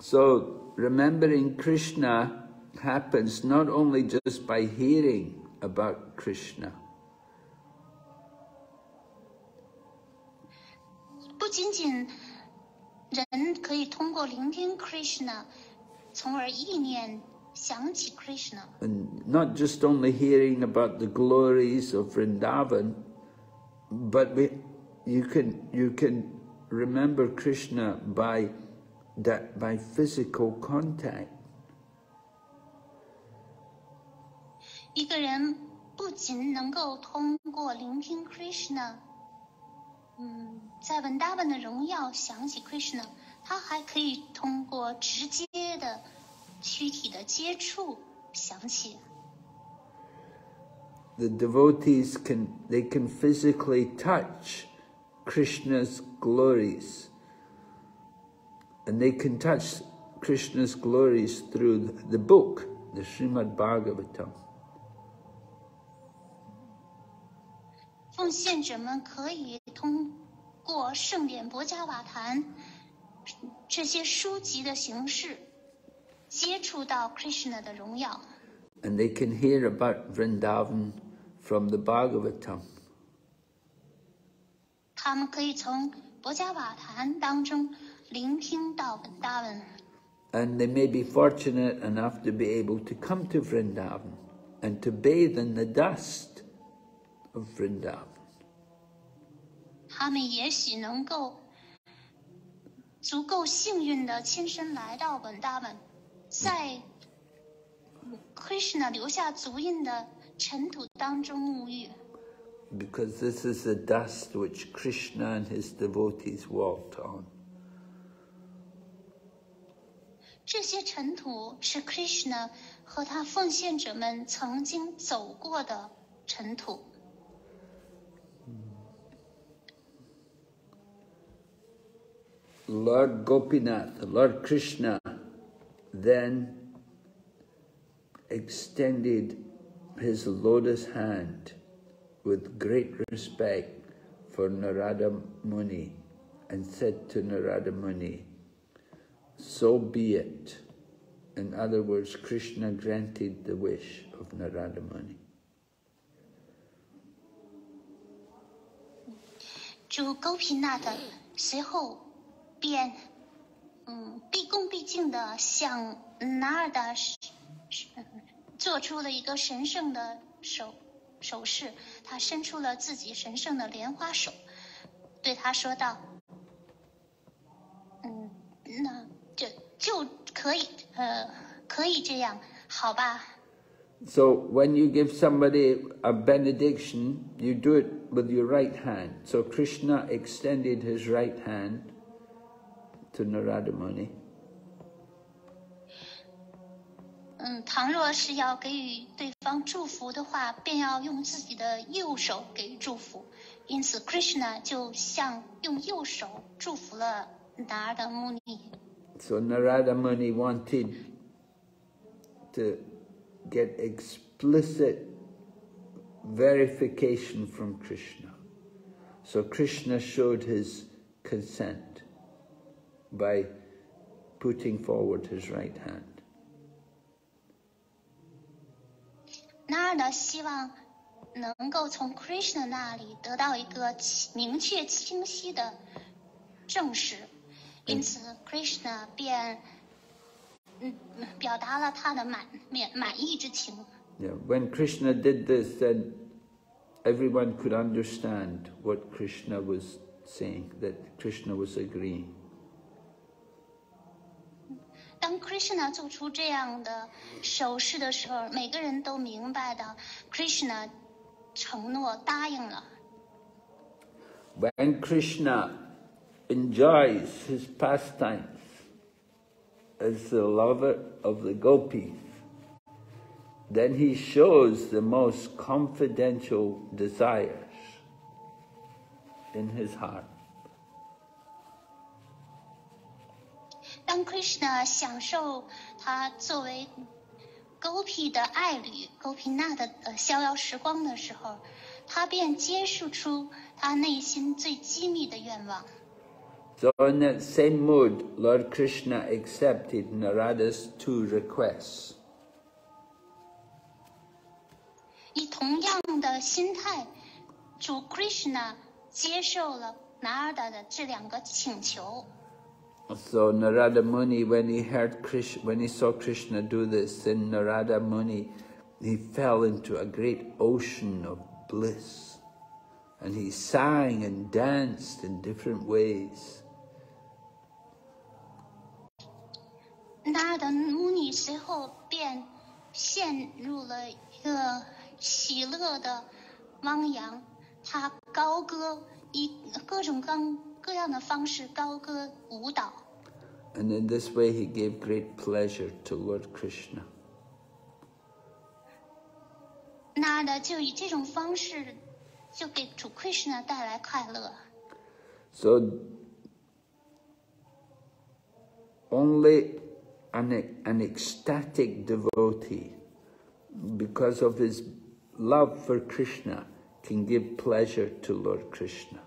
So remembering Krishna happens not only just by hearing about Krishna, 不仅仅人可以通过聆听 Krishna，从而意念 and not just only hearing about the glories of Vrindavan, but we, you can you can remember Krishna by that by physical contact. 一个人不仅能够通过聆听 Krishna，嗯，在文达文的荣耀想起 Krishna，他还可以通过直接的 躯体的接触想起。 The devotees can they can physically touch Krishna's glories, and they can touch Krishna's glories through the book, the Srimad Bhagavatam. 奉献者们可以通过圣典博伽瓦坛这些书籍的形式， 接触到 Krishna 的荣耀。 and they can hear about Vrindavan from the Bhagavatam. 他们可以从博伽瓦坛当中聆听到文达文， And they may be fortunate enough to be able to come to Vrindavan and to bathe in the dust of Vrindavan. 他们也许能够足够幸运的亲身来到文达文， 在 Krishna 留下足印的尘土当中沐浴。 because this is the dust which Krishna and his devotees walked on. 这些尘土是 Krishna 和他奉献者们曾经走过的尘土。 Lord Gopinath, Lord Krishna, then extended his lotus hand with great respect for Narada Muni and said to Narada Muni, So be it. In other words, Krishna granted the wish of Narada Muni. 嗯毕恭毕敬的向拿尔达做出了一个神圣的手手势，他伸出了自己神圣的莲花手，对他说道：“嗯，那就就可以呃可以这样，好吧？So when you give somebody a benediction, you do it with your right hand. So Krishna extended his right hand to Narada Muni. 嗯，倘若是要给予对方祝福的话，便要用自己的右手给予祝福。因此，Krishna 就像用右手祝福了达尔的穆尼。 So Narada Muni wanted to get explicit verification from Krishna. So Krishna showed his consent by putting forward his right hand. 纳尔的希望能够从 Krishna 那里得到一个清明确清晰的证实，因此 Krishna 便嗯表达了他的满满满意之情。 Yeah, when Krishna did this, then everyone could understand what Krishna was saying, that Krishna was agreeing. 当 Krishna 做出这样的手势的时候，每个人都明白的，Krishna 承诺答应了。 When Krishna enjoys his pastimes as the lover of the gopis, then he shows the most confidential desires in his heart. 当 Krishna 享受他作为 Gopi 的爱侣 Gopinath 的呃逍遥时光的时候，他便揭示出他内心最机密的愿望。So in that same mood, Lord Krishna accepted Narada's two requests. 以同样的心态，主 Krishna 接受了 Narada 的这两个请求。So Narada Muni, when he heard Krishna, when he saw Krishna do this, then Narada Muni, he fell into a great ocean of bliss, and he sang and danced in different ways. 纳尔的穆尼随后便陷入了一个喜乐的汪洋，他高歌以各种各 各样的方式高歌舞蹈， And in this way, he gave great pleasure to Lord Krishna. 纳尔的就以这种方式就给主 Krishna 带来快乐。 So only an, an ecstatic devotee, because of his love for Krishna, can give pleasure to Lord Krishna.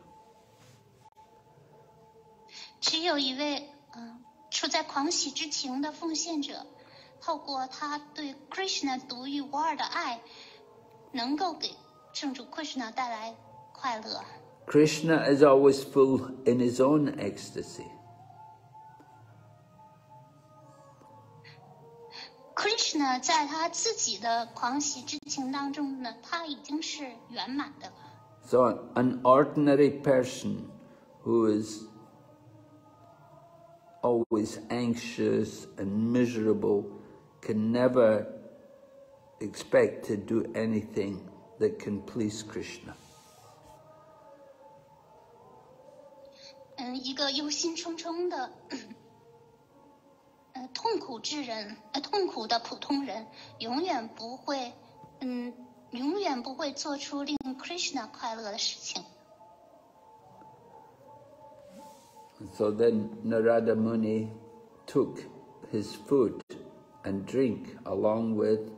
只有一位嗯、呃处在狂喜之情的奉献者，透过他对 Krishna 独一无二的爱，能够给圣主 Krishna 带来快乐。 Krishna is always full in his own ecstasy. Krishna 在他自己的狂喜之情当中呢，他已经是圆满的了。 So an ordinary person who is always anxious and miserable can never expect to do anything that can please Krishna. 嗯，一个忧心忡忡的，呃，痛苦之人，呃，痛苦的普通人，永远不会，嗯，永远不会做出令 Krishna 快乐的事情。 So then Narada Muni took his food and drink along with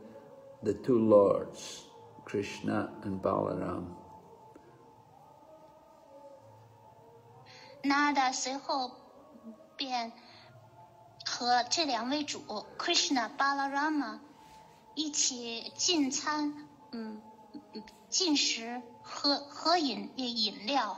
the two lords, Krishna and Balaram. 那达随后便和这两位主 Krishna Balarama 一起进餐，嗯，进食、喝喝饮饮料。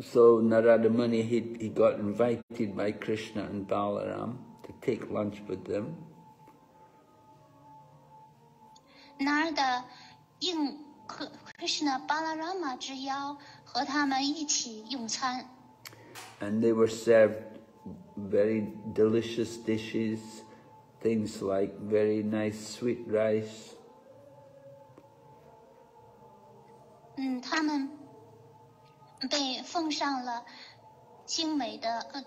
So Narada Muni, he, he got invited by Krishna and Balaram to take lunch with them. Narada 应 Krishna Balarama 之邀，和他们一起用餐。And they were served very delicious dishes, things like very nice sweet rice. 嗯，他们 被奉上了精美的呃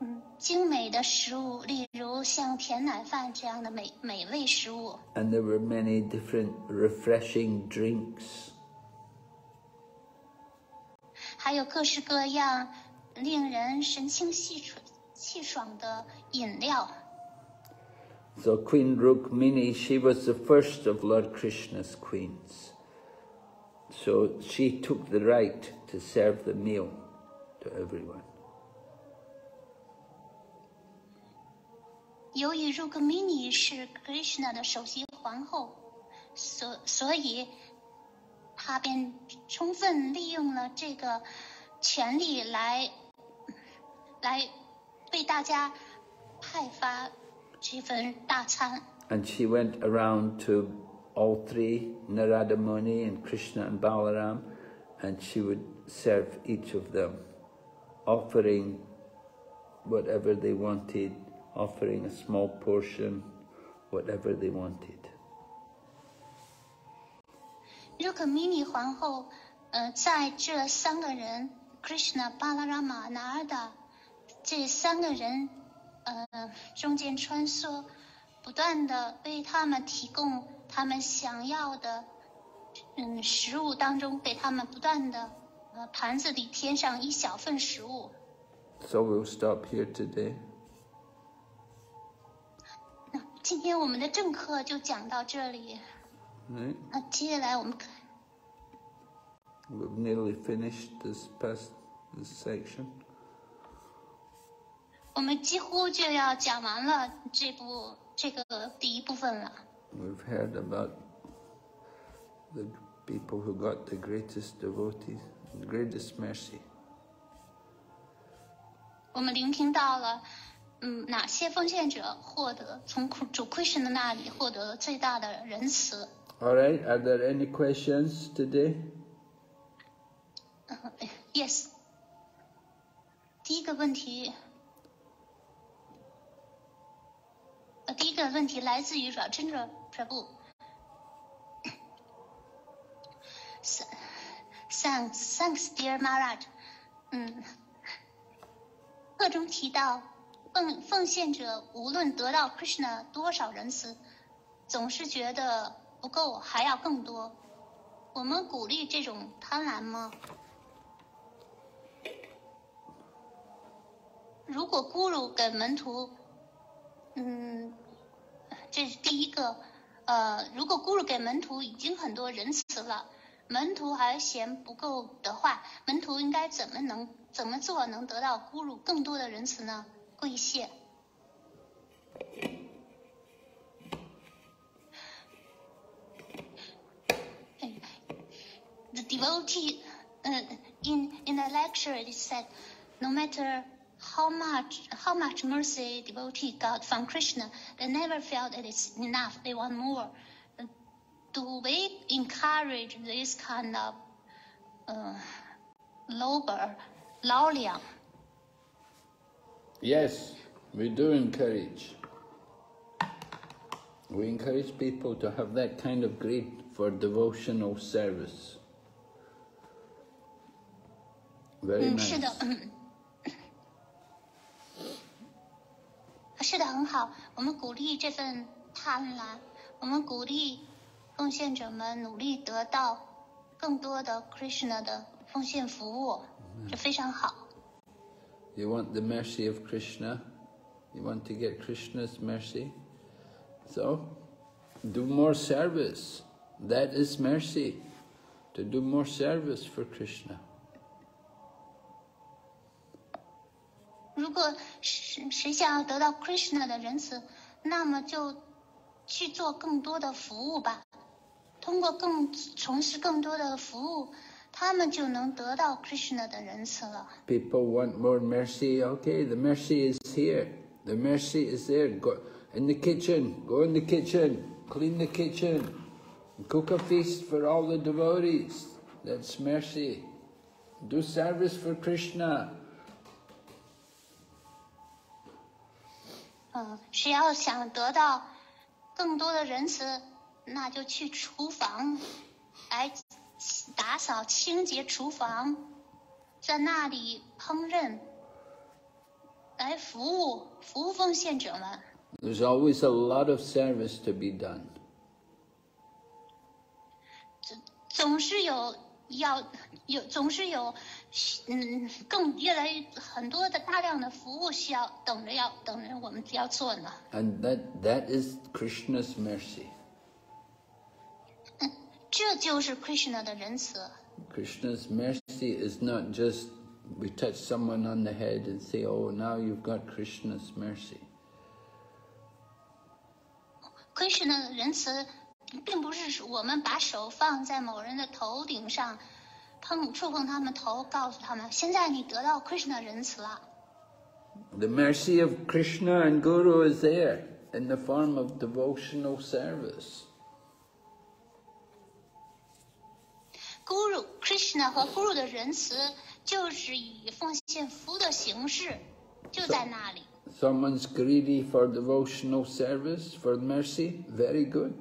嗯精美的食物，例如像甜奶饭这样的美美味食物。And there were many different refreshing drinks. 还有各式各样令人神清气爽气爽的饮料。So Queen Rukmini, she was the first of Lord Krishna's queens. So she took the right to serve the meal to everyone. 由于 Rukmini 是 Krishna 的首席皇后，所所以，她便充分利用了这个权利来来为大家派发这份大餐。And she went around to all three, Narada Muni and Krishna and Balaram, and she would serve each of them, offering whatever they wanted, offering a small portion, whatever they wanted. 如果米尼皇后，呃，在这三个人 Krishna、Balarama、nada 这三个人，呃，中间穿梭，不断的为他们提供他们想要的，嗯，食物当中给他们不断的，呃，盘子里添上一小份食物。So we'll stop here today. 那今天我们的正课就讲到这里。 Right? 那接下来我们看 We've nearly finished this past this section. 我们几乎就要讲完了这部这个第一部分了。 We've heard about the people who got the greatest devotees, the greatest mercy. 我们聆听到了，嗯，哪些奉献者获得从主 Krishna are there any questions today? Uh, yes. 第一个问题，呃，第一个问题来自于 Rajendra Prabhu。三 Thanks, thanks, dear Maharaj。嗯，课中提到，奉奉献者无论得到 Krishna 多少仁慈，总是觉得不够，还要更多。我们鼓励这种贪婪吗？如果咕噜给门徒，嗯，这是第一个，呃，如果咕噜给门徒已经很多仁慈了，门徒还嫌不够的话，门徒应该怎么能怎么做能得到咕噜更多的仁慈呢？跪谢。 The devotee, uh, in in the lecture, it said, no matter how much how much mercy devotee got from Krishna, they never felt it is enough. They want more. Uh, Do we encourage this kind of uh, lower, 老两? Yes, we do encourage. We encourage people to have that kind of greed for devotional service. Very 嗯， nice. 是的，嗯，是的，很好。我们鼓励这份贪婪，我们鼓励 奉献者们努力得到更多的 Krishna 的奉献服务，这非常好。You want the mercy of Krishna? You want to get Krishna's mercy? So, do more service. That is mercy. To do more service for Krishna. 如果谁谁想要得到 Krishna 的仁慈，那么就去做更多的服务吧。通过更从事更多的服务，他们就能得到 Krishna 的仁慈了。 People want more mercy. Okay, the mercy is here. The mercy is there. Go in the kitchen. Go in the kitchen. Clean the kitchen. Cook a feast for all the devotees. That's mercy. Do service for Krishna. 嗯，谁要想得到更多的仁慈， 那就去厨房来打扫清洁厨房，在那里烹饪，来服务服务奉献者们。There's always a lot of service to be done. 总是有要有总是有嗯更越来越很多的大量的服务需要等着要等着我们要做呢。And that, that is Krishna's mercy. 这就是 Krishna 的仁慈。 Krishna's mercy is not just we touch someone on the head and say, oh, now you've got Krishna's mercy. Krishna 的仁慈，并不是我们把手放在某人的头顶上，碰触碰他们头，告诉他们，现在你得到 Krishna 仁慈了。 The mercy of Krishna and Guru is there in the form of devotional service. Guru Krishna 和 Guru 的仁慈，就是以奉献服务的形式，就在那里。Someone's greedy for devotional service, for mercy, very good.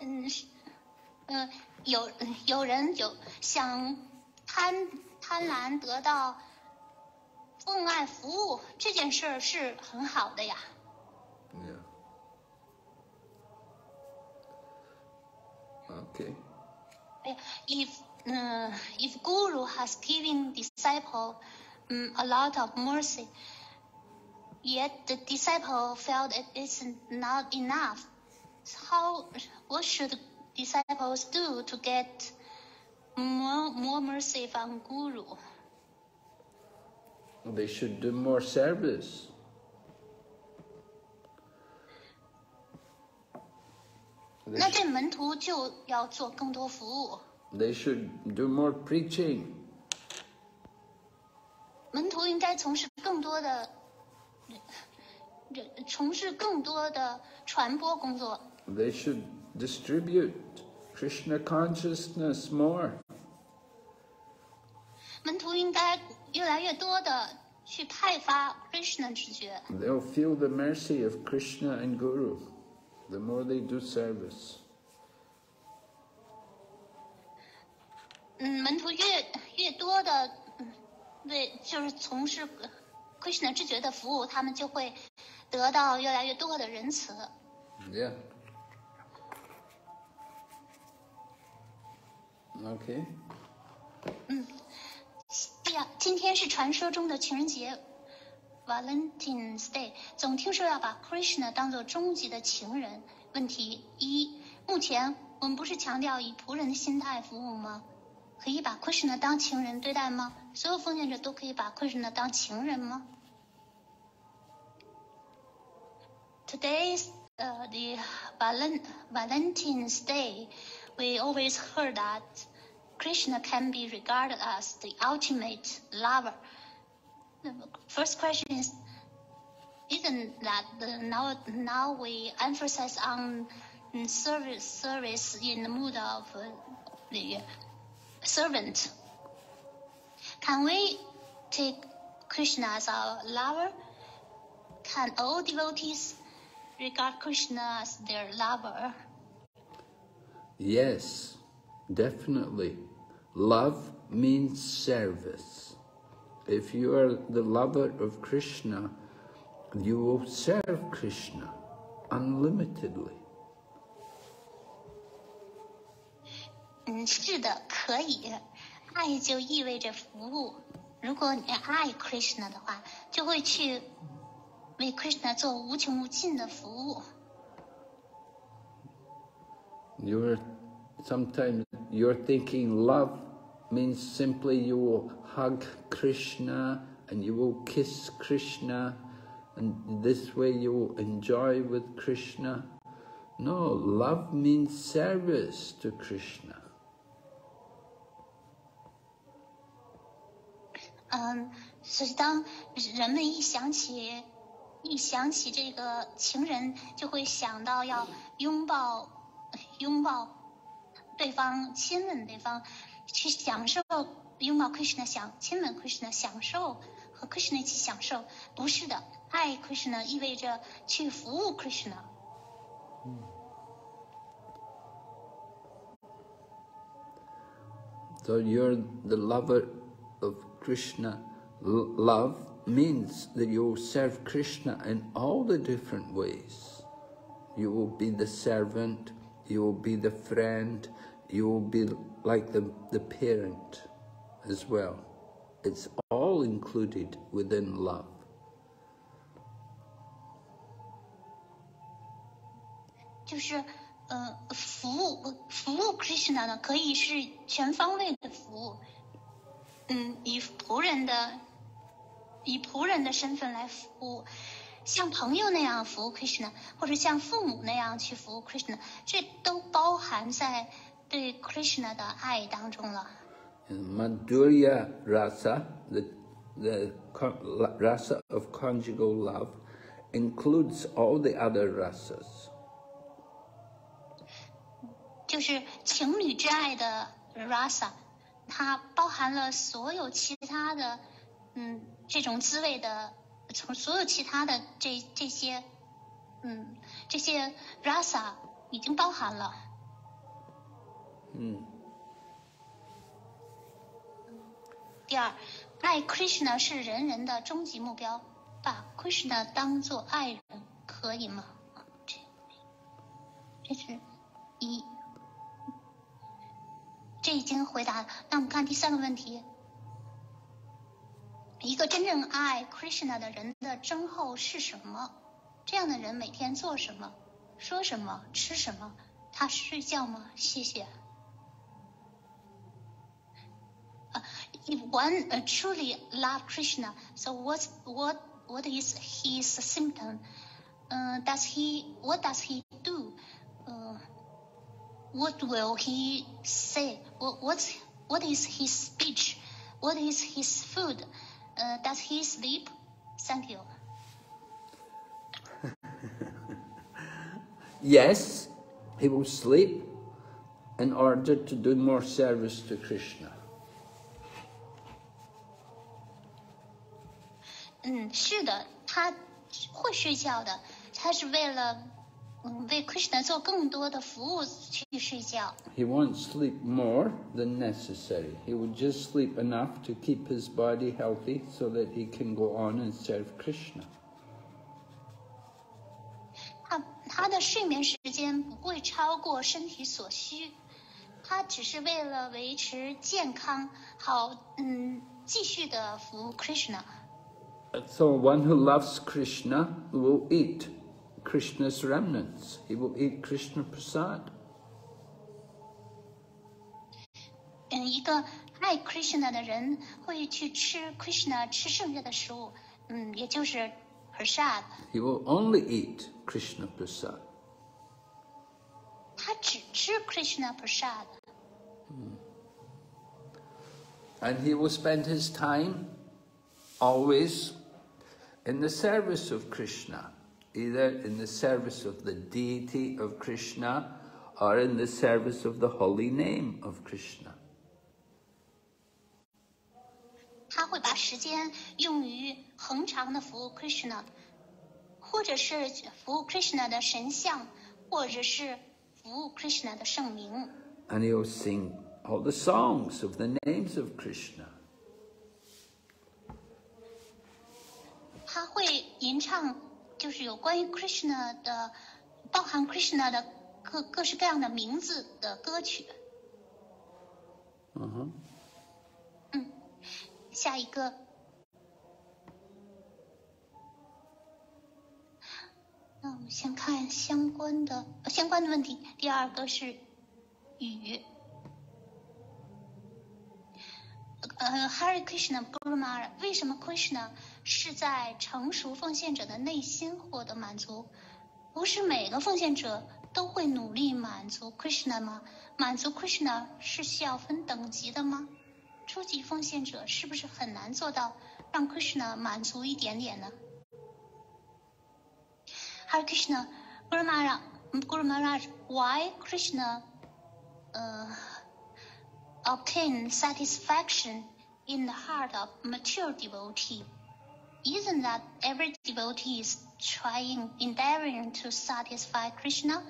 嗯，是呃，有有人有想贪贪婪得到奉爱服务这件事儿是很好的呀。Okay. If uh, if Guru has given disciple um, a lot of mercy, yet the disciple felt it is not enough, how what should disciples do to get more more mercy from Guru? They should do more service. 那 sh- 这门徒就要做更多服务， They should do more preaching. 门徒应该从事更多的，呃从事更多的传播工作。 They should distribute Krishna consciousness more. 门徒应该越来越多的去派发 Krishna 直觉， They'll feel the mercy of Krishna and Guru The more they do service. 嗯，门徒越越多的，嗯，为就是从事 Krishna 知觉的服务，他们就会得到越来越多的仁慈。Yeah. Okay. 对呀，今天是传说中的情人节 ，Valentine's Day，总听说要把 Krishna 当做终极的情人。问题一：目前我们不是强调以仆人的心态服务吗？ 可以把 Krishna 当情人对待吗？所有奉献者都可以把 Krishna 当情人吗？Today's uh, the Valen Valentine's Day, we always heard that Krishna can be regarded as the ultimate lover. The first question is, isn't that the, now now we emphasize on service service in the mood of uh, the servant? Can we take Krishna as our lover? Can all devotees regard Krishna as their lover? Yes, definitely. Love means service If you are the lover of Krishna, you will serve Krishna unlimitedly. 嗯，是的，可以。爱就意味着服务。如果你爱 Krishna 的话，就会去为 Krishna 做无穷无尽的服务。You're sometimes you're thinking love means simply you will hug Krishna and you will kiss Krishna and this way you will enjoy with Krishna. No, love means service to Krishna. 嗯，所以当人们一想起一想起这个情人，就会想到要拥抱拥抱对方，亲吻对方， 去享受拥抱 Krishna，享亲吻 Krishna，享受和 Krishna 一起享受。不是的，爱 Krishna 意味着去服务 Krishna。So you're the lover of Krishna. L love means that you will serve Krishna in all the different ways. You will be the servant, you will be the friend, you will be like the, the parent as well. It's all included within love. 就是呃，服务服务 Krishna 呢，可以是全方位的服务，嗯，以仆人的以仆人的身份来服务，像朋友那样服务 Krishna，或者像父母那样去服务 Krishna，这都包含在 对 Krishna 的爱当中了。Madhurya rasa, the the rasa of conjugal love, includes all the other rasas. 就是情侣之爱的 rasa，它包含了所有其他的，嗯，这种滋味的，从所有其他的这这些，嗯，这些 rasa 已经包含了。 嗯。第二，爱 Krishna 是人人的终极目标，把 Krishna 当做爱人可以吗？这，这是一。这已经回答。那我们看第三个问题：一个真正爱 Krishna 的人的征候是什么？这样的人每天做什么、说什么、吃什么？他睡觉吗？谢谢。，if one uh, truly love Krishna, so what what what is his symptom? Uh, 嗯，does he what does he do? Uh, what will he say? What, what's, what is his speech? What is his food? Uh, does he sleep? Thank you. yes, he will sleep in order to do more service to Krishna. 嗯，是的，他会睡觉的，他是为了嗯为 Krishna 做更多的服务去睡觉。He won't sleep more than necessary. He will just sleep enough to keep his body healthy so that he can go on and serve Krishna. 他他的睡眠时间不会超过身体所需，他只是为了维持健康，好嗯继续的服务 Krishna。So one who loves Krishna will eat. Krishna's remnants. He will eat Krishna prasad. 嗯， 嗯，一个爱 Krishna 的人会去吃 Krishna 吃剩下的食物，嗯，也就是 prasad。 He will only eat Krishna prasad. 他只吃 Krishna prasad， And he will spend his time always in the service of Krishna, either in the service of the deity of Krishna or in the service of the holy name of Krishna. 他会把时间用于恒常的服务 Krishna，或者是服务 Krishna 的神像，或者是服务 Krishna 的圣名。 And he'll sing all the songs of the names of Krishna. 他会吟唱，就是有关于 Krishna 的，包含 Krishna 的各各式各样的名字的歌曲。Uh-huh. 嗯，下一个。那我们先看相关的呃相关的问题。第二个是雨。呃，Hare Krishna Guru Maharaj，为什么 Krishna 是在成熟奉献者的内心获得满足？不是每个奉献者都会努力满足 Krishna 吗？满足 Krishna 是需要分等级的吗？初级奉献者是不是很难做到让 Krishna 满足一点点呢？Hare Krishna Guru Maharaj Guru Maharaj why Krishna 呃、obtain satisfaction in the heart of mature devotee? Isn't that every devotee is trying, endeavoring to satisfy Krishna?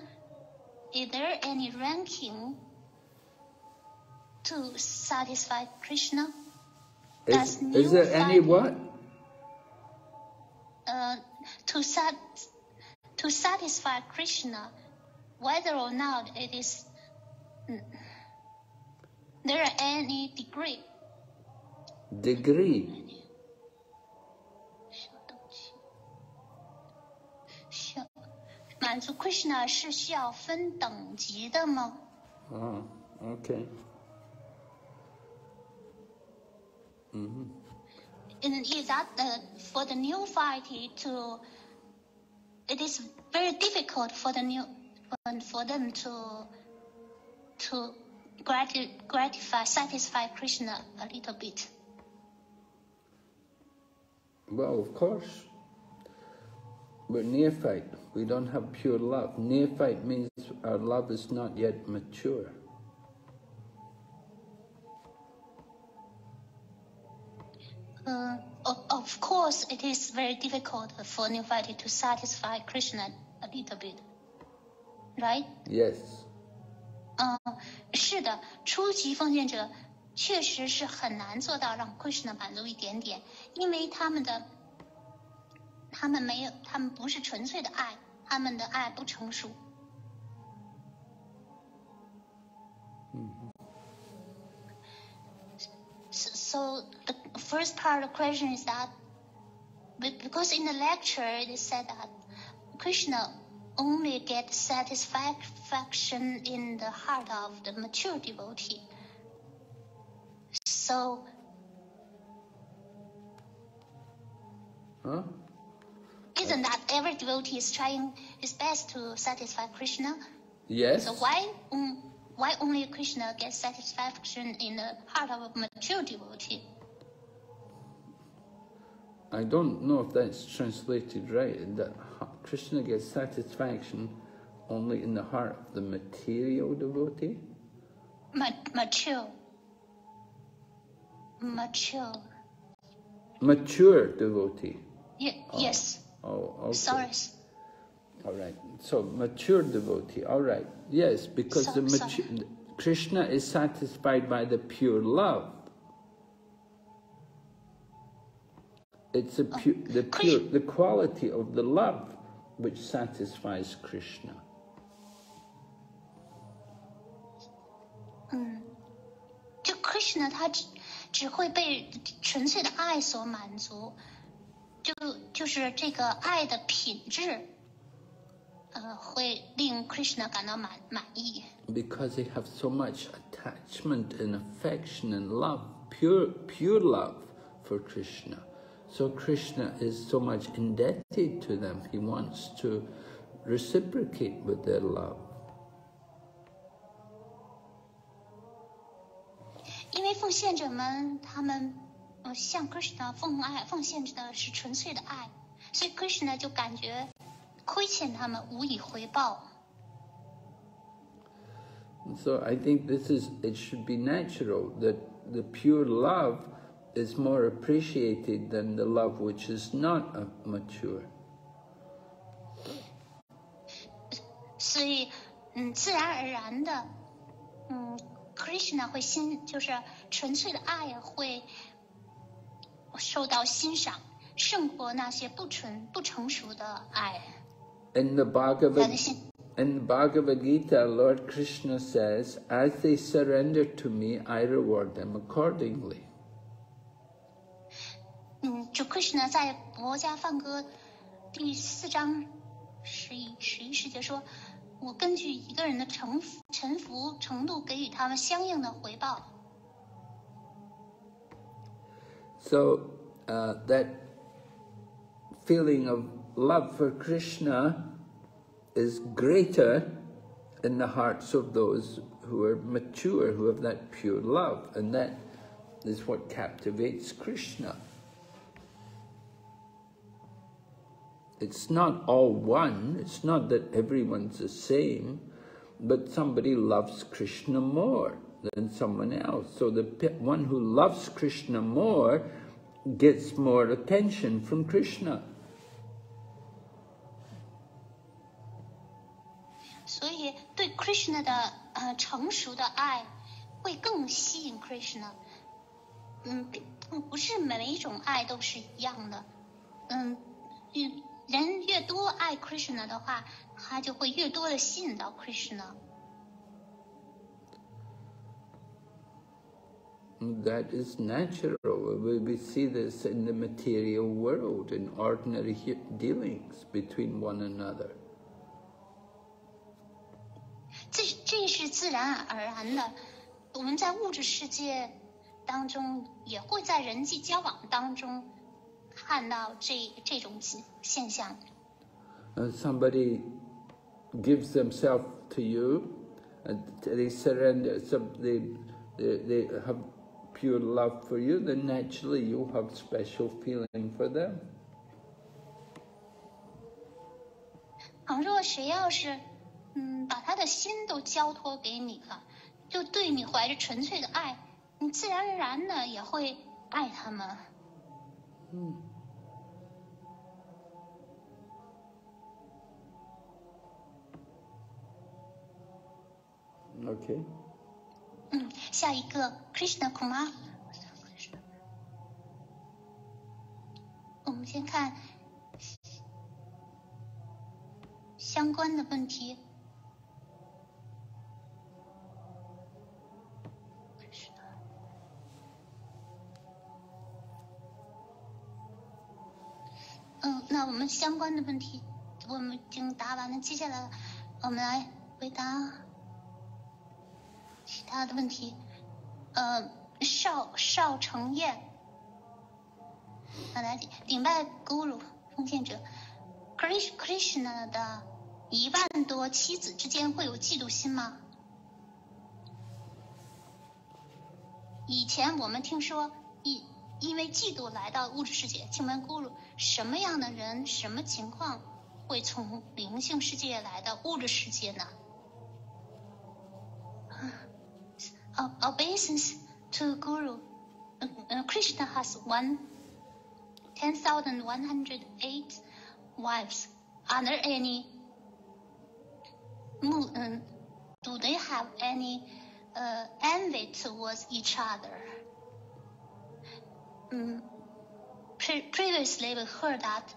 Is there any ranking to satisfy Krishna? Is, is there any what? Uh, to sat to satisfy Krishna, whether or not it is there are any degree. Degree. 满足 Krishna 是需要分等级的吗？嗯、oh,，OK。嗯。And mm-hmm. is that the, for the neophyte to? It is very difficult for the new for them to to gratify satisfy Krishna a little bit. Well, of course We're neophyte. We don't have pure love. Neophyte means our love is not yet mature. Uh, of, of course, it is very difficult for new fighter to satisfy Krishna a little bit, right? Yes. 嗯，是的，初级奉献者确实是很难做到让 Krishna 满足一点点，因为他们的， 他们没有，他们不是纯粹的爱，他们的爱不成熟。So, so the first part of the question is that be- because in the lecture they said that Krishna only gets satisfaction in the heart of the mature devotee. So Huh? Isn't that every devotee is trying his best to satisfy Krishna? Yes. So why um, why only Krishna gets satisfaction in the heart of a mature devotee? I don't know if that's translated right. That Krishna gets satisfaction only in the heart of the material devotee. Ma- mature. Mature. Mature devotee. Ye- Yes. Oh, okay. Sorry. All right. So mature devotee. All right. Yes, because So- the mature, Krishna is satisfied by the pure love. It's the pure, the pure, Krish- the quality of the love which satisfies Krishna. 就 Krishna 他只只会被纯粹的爱所满足， 就就是这个爱的品质， 呃，会令 Krishna 感到满满意。 because they have so much attachment and affection and love, pure, pure love for Krishna. So Krishna is so much indebted to them. He wants to reciprocate with their love. 因为奉献者们他们 呃向 Krishna 奉爱奉献的是纯粹的爱，所以 Krishna 就感觉亏欠他们，无以回报。So I think this is, it should be natural that the pure love is more appreciated than the love which is not uh, mature. 所以，嗯，自然而然的，嗯，Krishna 会心，就是纯粹的爱会受到欣赏，胜过那些不纯、不成熟的爱。 In the 他 Bhagavad 的心， In Bhagavad Gita, Lord Krishna says, As they surrender to me, I reward them accordingly. 嗯，主 Krishna 在《佛家梵歌》第四章十一十一世节说：“我根据一个人的臣服臣服程度，给予他们相应的回报。 So, uh, that feeling of love for Krishna is greater in the hearts of those who are mature, who have that pure love, and that is what captivates Krishna. It's not all one, it's not that everyone's the same, but somebody loves Krishna more than someone else. So the pe- one who loves Krishna more gets more attention from Krishna. 所以，对 Krishna 的呃成熟的爱会更吸引 Krishna。嗯，并不是每一种爱都是一样的。嗯，越人越多爱 Krishna 的话，他就会越多的吸引到 Krishna。 That is natural. We, we see this in the material world, in ordinary hu- dealings between one another. 这这是自然而然的。我们在物质世界当中，也会在人际交往当中看到这这种现现象。 And somebody gives themselves to you, and they surrender, some, they, they, they have pure love for you, then naturally you have special feeling for them. 倘若谁要是，嗯，把他的心都交托给你了，就对你怀着纯粹的爱，你自然而然的也会爱他们。嗯 Okay. 嗯，下一个 Krishna Kumar，我们先看相关的问题。嗯，那我们相关的问题我们已经答完了，接下来我们来回答他的问题。呃，邵邵成燕，啊，来顶拜 Guru 奉献者，Krish Krishna 的一万多妻子之间会有嫉妒心吗？以前我们听说，因因为嫉妒来到物质世界，请问 Guru，什么样的人、什么情况会从灵性世界来到物质世界呢 obeisance to Guru. Uh, uh, Krishna has one ten thousand one hundred eight wives. Are there any? Um, do they have any uh, envy towards each other? Um, pre- previously, we heard that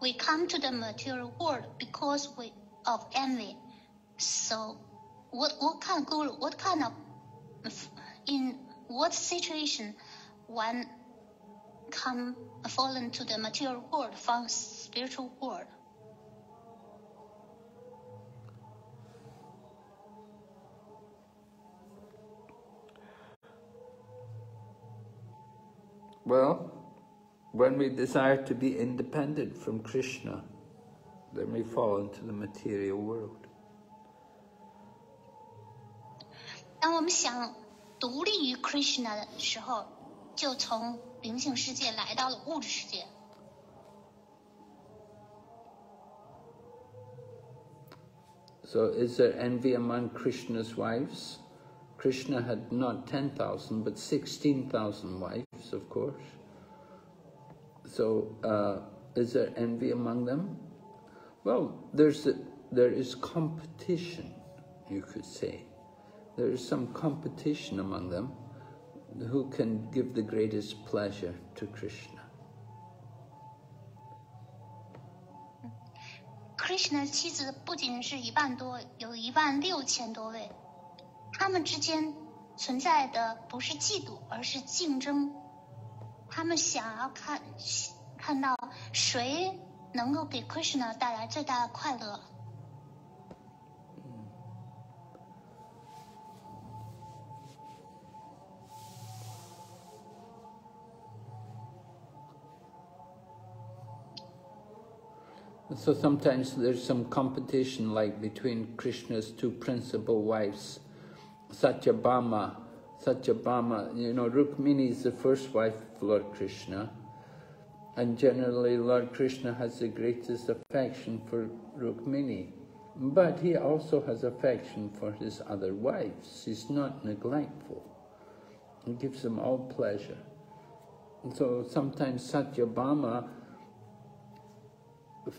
we come to the material world because we of envy. So, what what kind of guru, what kind of in what situation one come uh, fallen to the material world from spiritual world? Well, when we desire to be independent from Krishna, then we fall into the material world. 当我们想独立于 Krishna 的时候，就从灵性世界来到了物质世界。So, is there envy among Krishna's wives? Krishna had not 10,000 but 16,000 wives, of course. So, uh, is there envy among them? Well, there's a, there is competition, you could say. There is some competition among them who can give the greatest pleasure to Krishna. Krishna 的妻子不仅是一万多，有一万六千多位，他们之间存在的不是嫉妒，而是竞争。他们想要看看到谁能够给 Krishna 带来最大的快乐。 So sometimes there's some competition like between Krishna's two principal wives, Satyabhama. Satyabhama, you know, Rukmini is the first wife of Lord Krishna. And generally Lord Krishna has the greatest affection for Rukmini. But he also has affection for his other wives. He's not neglectful. He gives them all pleasure. And so sometimes Satyabhama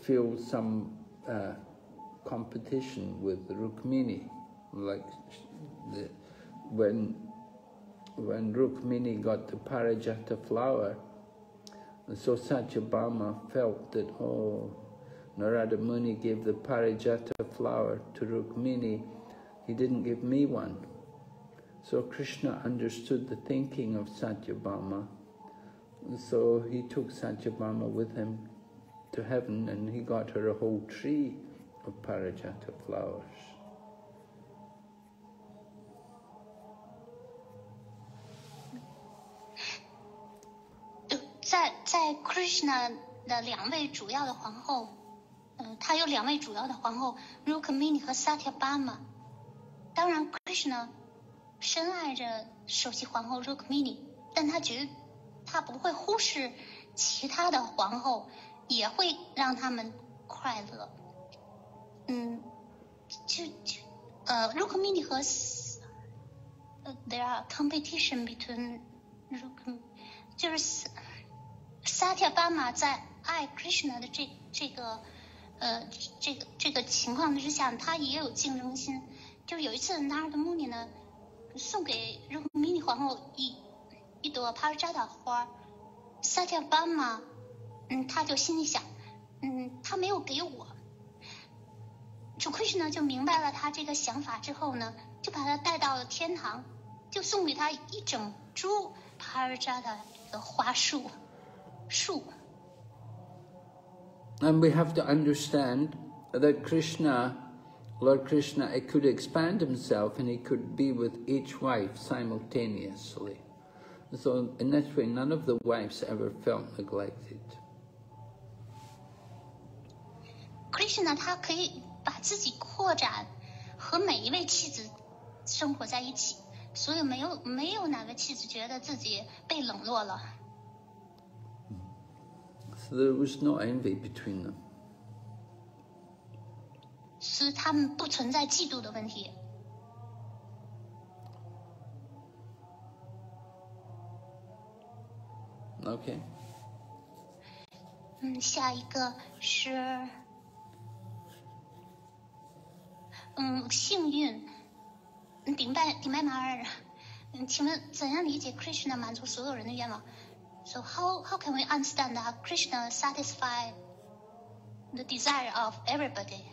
feel some uh, competition with Rukmini, like the, when when Rukmini got the Parijata flower, so Satyabhama felt that, oh, Narada Muni gave the Parijata flower to Rukmini, he didn't give me one. So Krishna understood the thinking of Satyabhama, so he took Satyabhama with him to heaven and he got her a whole tree of Parijata flowers. 在在 Krishna 的两位主要的皇后，呃，他有两位主要的皇后 Rukmini 和 Satyabama。当然，Krishna 深爱着首席皇后 Rukmini，但他觉得他不会忽视其他的皇后，也会让他们快乐。嗯，就就呃，Rukmini 和呃，there are competition between Rukmini，就是。萨提巴玛在爱 Krishna 的这这个呃这个这个情况之下，他也有竞争心。就是有一次，纳尔德穆尼呢送给 Rukmini 皇后一一朵 Parijata 花，萨提巴玛 嗯他就心里想，嗯他没有给我。主 Krishna 就明白了他这个想法之后呢，就把他带到了天堂，就送给他一整株 Parijata 的花束。and we have to understand that Krishna, Lord Krishna, he could expand himself and he could be with each wife simultaneously. So in that way, none of the wives ever felt neglected. Krishna 他可以把自己扩展，和每一位妻子生活在一起，所以没有没有哪个妻子觉得自己被冷落了。there was no envy between them. 是他们不存在嫉妒的问题。Okay. 嗯，下一个是，嗯，幸运，顶拜顶拜马尔，嗯，请问怎样理解 Krishna 满足所有人的愿望？so how, how can we understand that Krishna satisfy the desire of everybody?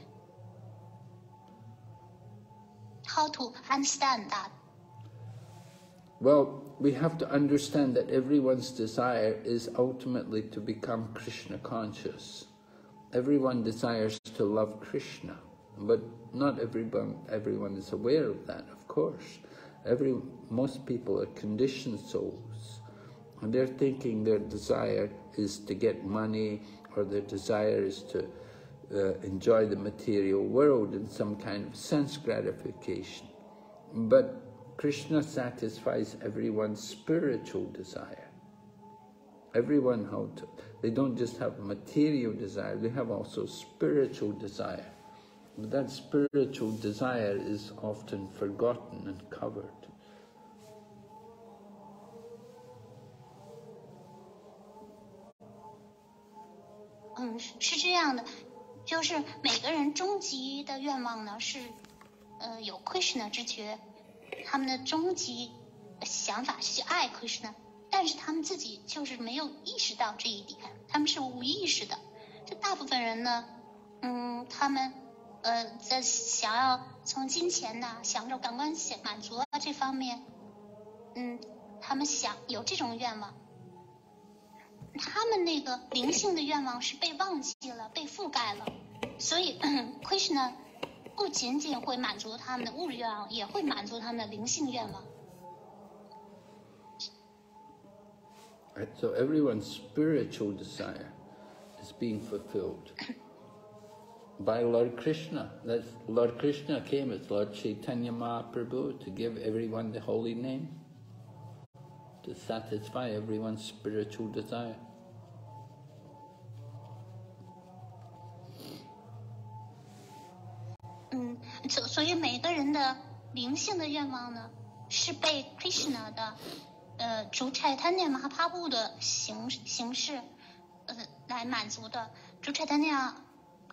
How to understand that? Well, we have to understand that everyone's desire is ultimately to become Krishna conscious. Everyone desires to love Krishna, but not everyone, everyone is aware of that, of course. Every, most people are conditioned souls And they're thinking their desire is to get money or their desire is to uh, enjoy the material world in some kind of sense gratification. But Krishna satisfies everyone's spiritual desire. Everyone how to, they don't just have material desire, they have also spiritual desire. That spiritual desire is often forgotten and covered. 嗯，是这样的，就是每个人终极的愿望呢是，呃，有 Krishna 之觉，他们的终极想法是爱 Krishna，但是他们自己就是没有意识到这一点，他们是无意识的。就大部分人呢，嗯，他们呃在想要从金钱呐、享受感官满满足啊这方面，嗯，他们想有这种愿望。他们那个灵性的愿望是被忘记了、被覆盖了，所以 Krishna 不仅仅会满足他们的物质愿望，也会满足他们的灵性愿望。So everyone's spiritual desire is being fulfilled by Lord Krishna. That's Lord Krishna came as Lord Chaitanya Mahaprabhu to give everyone the holy name, to satisfy everyone's spiritual desire. 嗯，所所以每个人的灵性的愿望呢，是被 Krishna 的呃主 Chaitanya Mahaprabhu 的形形式呃来满足的。主持人那样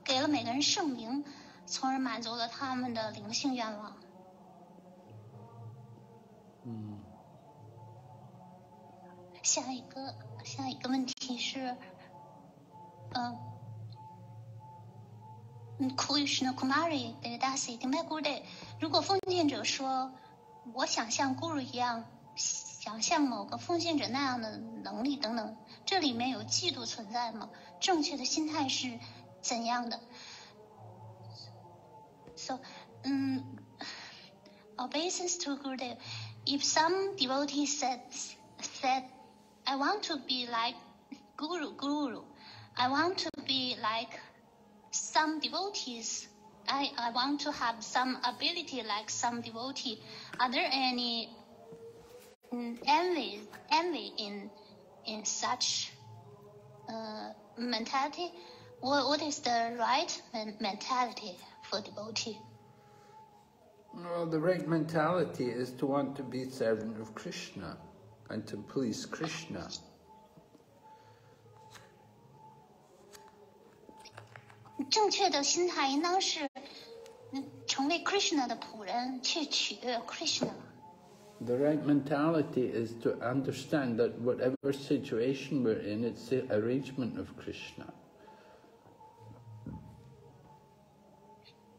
给了每个人圣名，从而满足了他们的灵性愿望。嗯，下一个下一个问题是，嗯。Krishna Kumari 的 Dasi 顶拜 Guru，如果奉献者说我想像 Guru 一样，想像某个奉献者那样的能力等等，这里面有嫉妒存在吗？正确的心态是怎样的？So, um, obeisance to Guru. If some devotee said said, "I want to be like Guru, Guru. I want to be like." some devotees. I, I want to have some ability like some devotee. Are there any mm, envy, envy in, in such uh, mentality? What, what is the right mentality for devotee? Well, the right mentality is to want to be servant of Krishna and to please Krishna. The right mentality is to understand that whatever situation we're in, it's the arrangement of Krishna.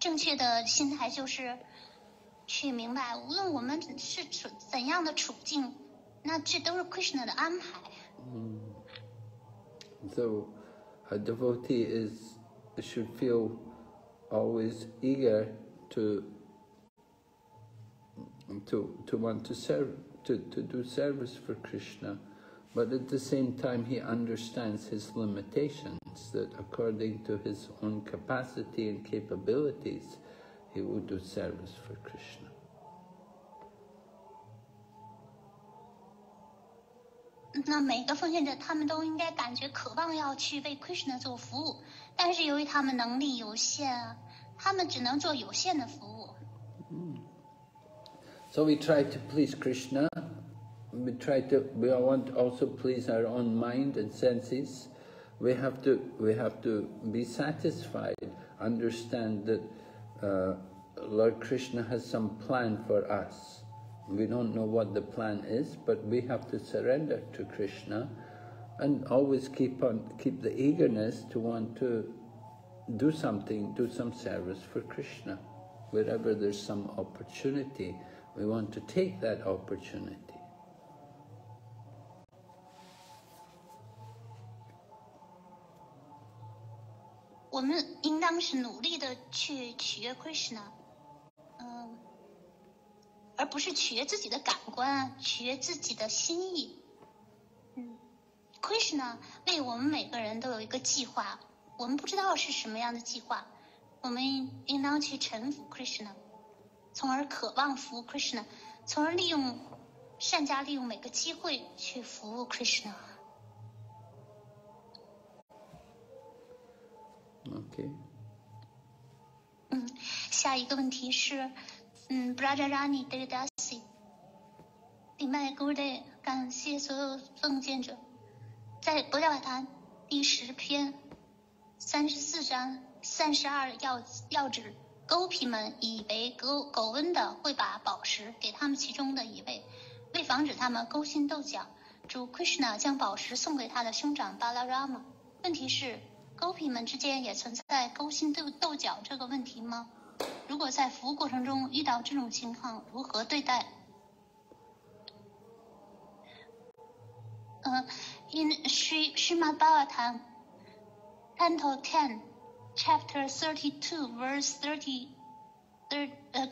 正确的心态就是去明白，无论我们是处怎样的处境，那这都是 Krishna 的安排。Mm. So, a devotee is should feel always eager to to to want to serve to, to do service for Krishna, but at the same time he understands his limitations, that according to his own capacity and capabilities, he will do service for Krishna. 那每个奉献者，他们都应该感觉渴望要去为 Krishna 做服务，但是由于他们能力有限，他们只能做有限的服务。So we try to please Krishna. we try to. We want also please our own mind and senses. We have to. We have to be satisfied. Understand that uh, Lord Krishna has some plan for us. We don't know what the plan is, but we have to surrender to Krishna and always keep on keep the eagerness to want to do something, do some service for Krishna. Wherever there's some opportunity, we want to take that opportunity. 我们应当是努力的去取悦 Krishna，嗯，而不是取悦自己的感官，取悦自己的心意。嗯，Krishna 为我们每个人都有一个计划，我们不知道是什么样的计划，我们应当去臣服 Krishna，从而渴望服务 Krishna，从而利用善加利用每个机会去服务 Krishna。OK 嗯，下一个问题是，嗯，Brajarani d e d a s i 礼拜 g u d a 感谢所有奉献者，在《博教法坛》第十篇三十四章三十二要要旨，狗皮们以为狗狗瘟的会把宝石给他们其中的一位，为防止他们勾心斗角，主 Krishna 将宝石送给他的兄长巴拉拉玛。问题是。狗皮们之间也存在勾心斗斗角这个问题吗？如果在服务过程中遇到这种情况，如何对待？呃、uh,，in Sri Srimad Bhagavatam, Canto Ten, Chapter Thirty-two, Verse Thirty, thir, uh,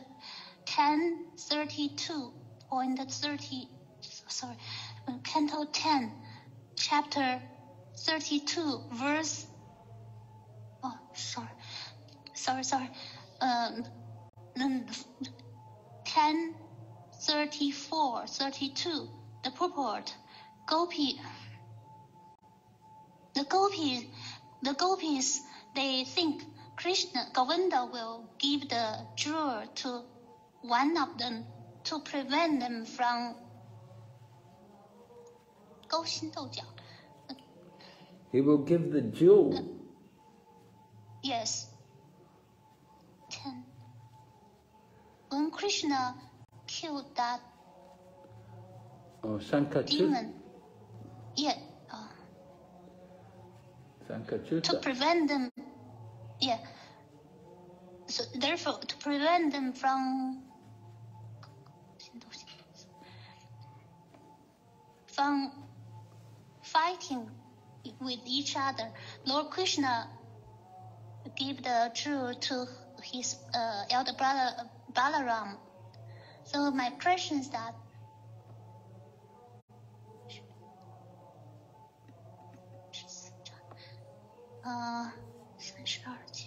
ten thirty-two point thirty, sorry, Canto Ten, Chapter Thirty-two, Verse sorry, sorry, sorry. Um, ten thirty-four, thirty-two. 10, 34, 32. The purport. Gopi. The Gopi, the Gopis, they think Krishna, Govinda will give the jewel to one of them to prevent them from He will give the jewel Yes. Ten. When Krishna killed that Oh, demon, yeah, uh, to prevent them, yeah. So therefore, to prevent them from from fighting with each other, Lord Krishna give the jewel to his uh, elder brother Balaram. So my question is that uh, 32节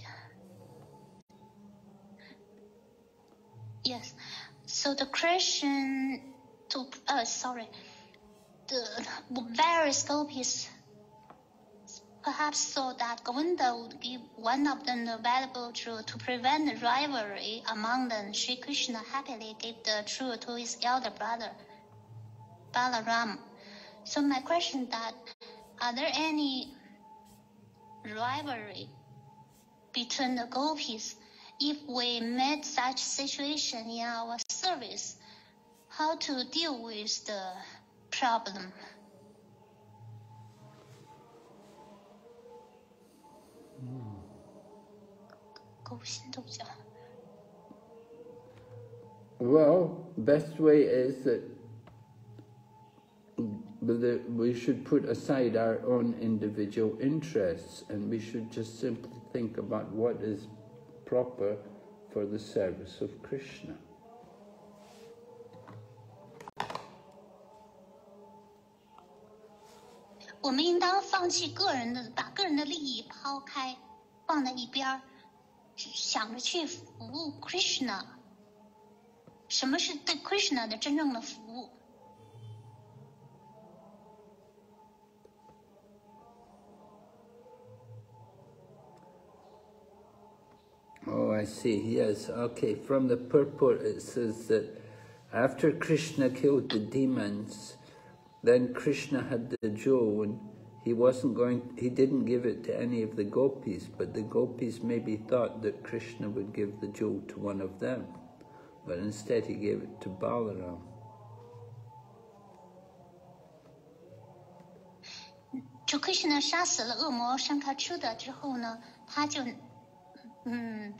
Yes. So the question to uh sorry, the various gopis perhaps so that Govinda would give one of them the valuable jewel to prevent rivalry among them. Sri Krishna happily gave the jewel to his elder brother, Balaram. So my question that, are there any rivalry between the gopis? If we met such situation in our service, how to deal with the problem? Well, best way is that that we should put aside our own individual interests and we should just simply think about what is proper for the service of Krishna. 我们应当放弃个人的，把个人的利益抛开，放在一边儿，只 想着去服务 Krishna。什么是对 Krishna 的真正的服务？ Oh, I see. Yes. Okay. From the purport, it says that after Krishna killed the demons, then Krishna had the jewel and he wasn't going, he didn't give it to any of the gopis, but the gopis maybe thought that Krishna would give the jewel to one of them, but instead he gave it to Balaram. 主 Krishna 杀死了恶魔山卡丘的之后呢，他就嗯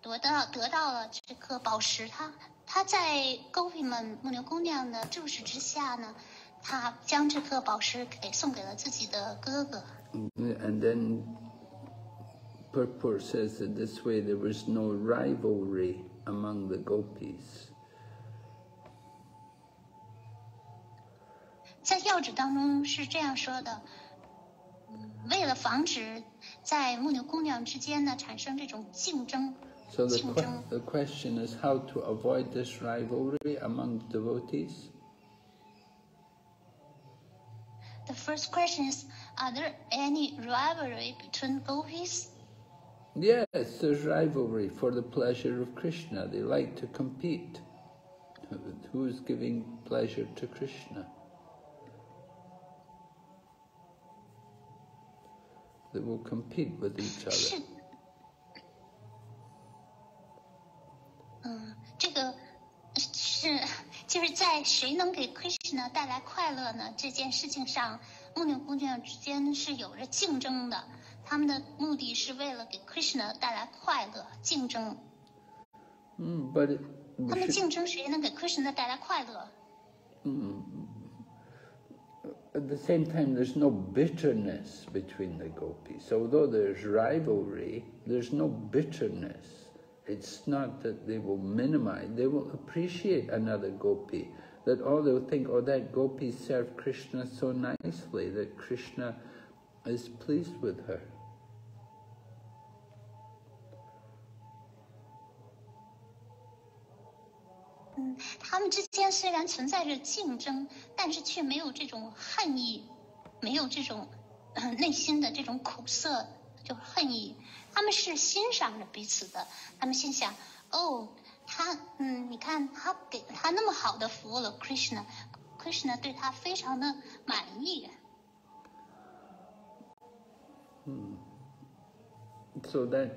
得到得到了这颗宝石。他他在 Gopi 们母牛姑娘的注视之下呢， 他将这颗宝石给送给了自己的哥哥。And then purport says that this way there was no rivalry among the gopis. 在要旨当中是这样说的：为了防止在牧牛姑娘之间呢产生这种竞争。So the, que- chong. the question is how to avoid this rivalry among devotees. The first question is: Are there any rivalry between gopis? Yes, there's rivalry for the pleasure of Krishna. They like to compete. Who- Who's giving pleasure to Krishna? They will compete with each 是 other.，嗯，这个是 就是在谁能给 Krishna 带来快乐呢？这件事情上，牧牛姑娘之间是有着竞争的。他们的目的是为了给 Krishna 带来快乐，竞争。Mm, but 他们竞争谁能给 Krishna 带来快乐。嗯 at the same time, there's no bitterness between the gopis. Although there's rivalry, there's no bitterness. It's not that they will minimize, they will appreciate another gopi. That all they'll think, oh, that gopi served Krishna so nicely, that Krishna is pleased with her. 嗯，他们之间虽然存在着竞争，但是却没有这种恨意，没有这种、呃内心的这种苦涩，就是恨意。 他们是欣赏着彼此的，他们心想：哦，他，嗯，你看他给了他那么好的服务了，Krishna，Krishna 对他非常的满意。 So that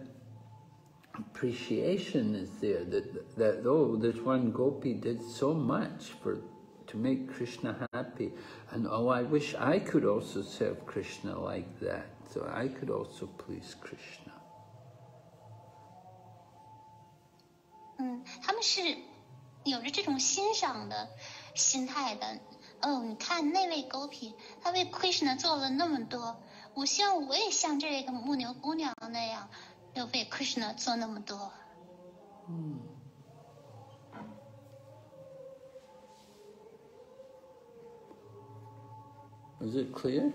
appreciation is there that that oh this one gopi did so much for to make Krishna happy and oh I wish I could also serve Krishna like that so I could also please Krishna. 嗯，他们是有着这种欣赏的心态的。哦，你看那位狗痞，他为 Krishna 做了那么多，我希望我也像这个牧牛姑娘那样，要为 Krishna 做那么多。嗯 Is it clear?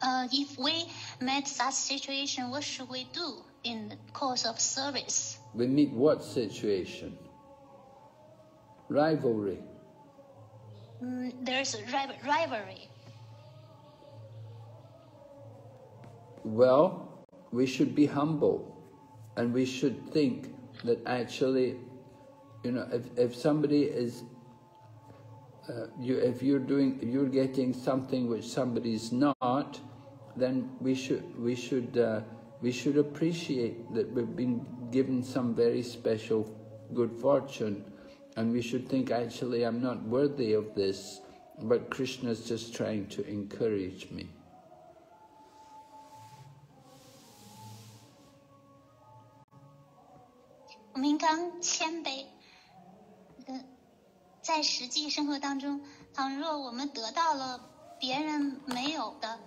呃、i f we met such situation, what should we do in the course of service? We meet what situation? Rivalry. 嗯，there's a rival- rivalry. Well, we should be humble and we should think that actually, you know, if, if somebody is, uh, you, if you're doing, if you're getting something which somebody's not, then we should, we should, uh, we should appreciate that we've been given some very special good fortune and we should think actually I'm not worthy of this, but Krishna's just trying to encourage me. 我们应当谦卑。呃，在实际生活当中，倘若我们得到了别人没有的，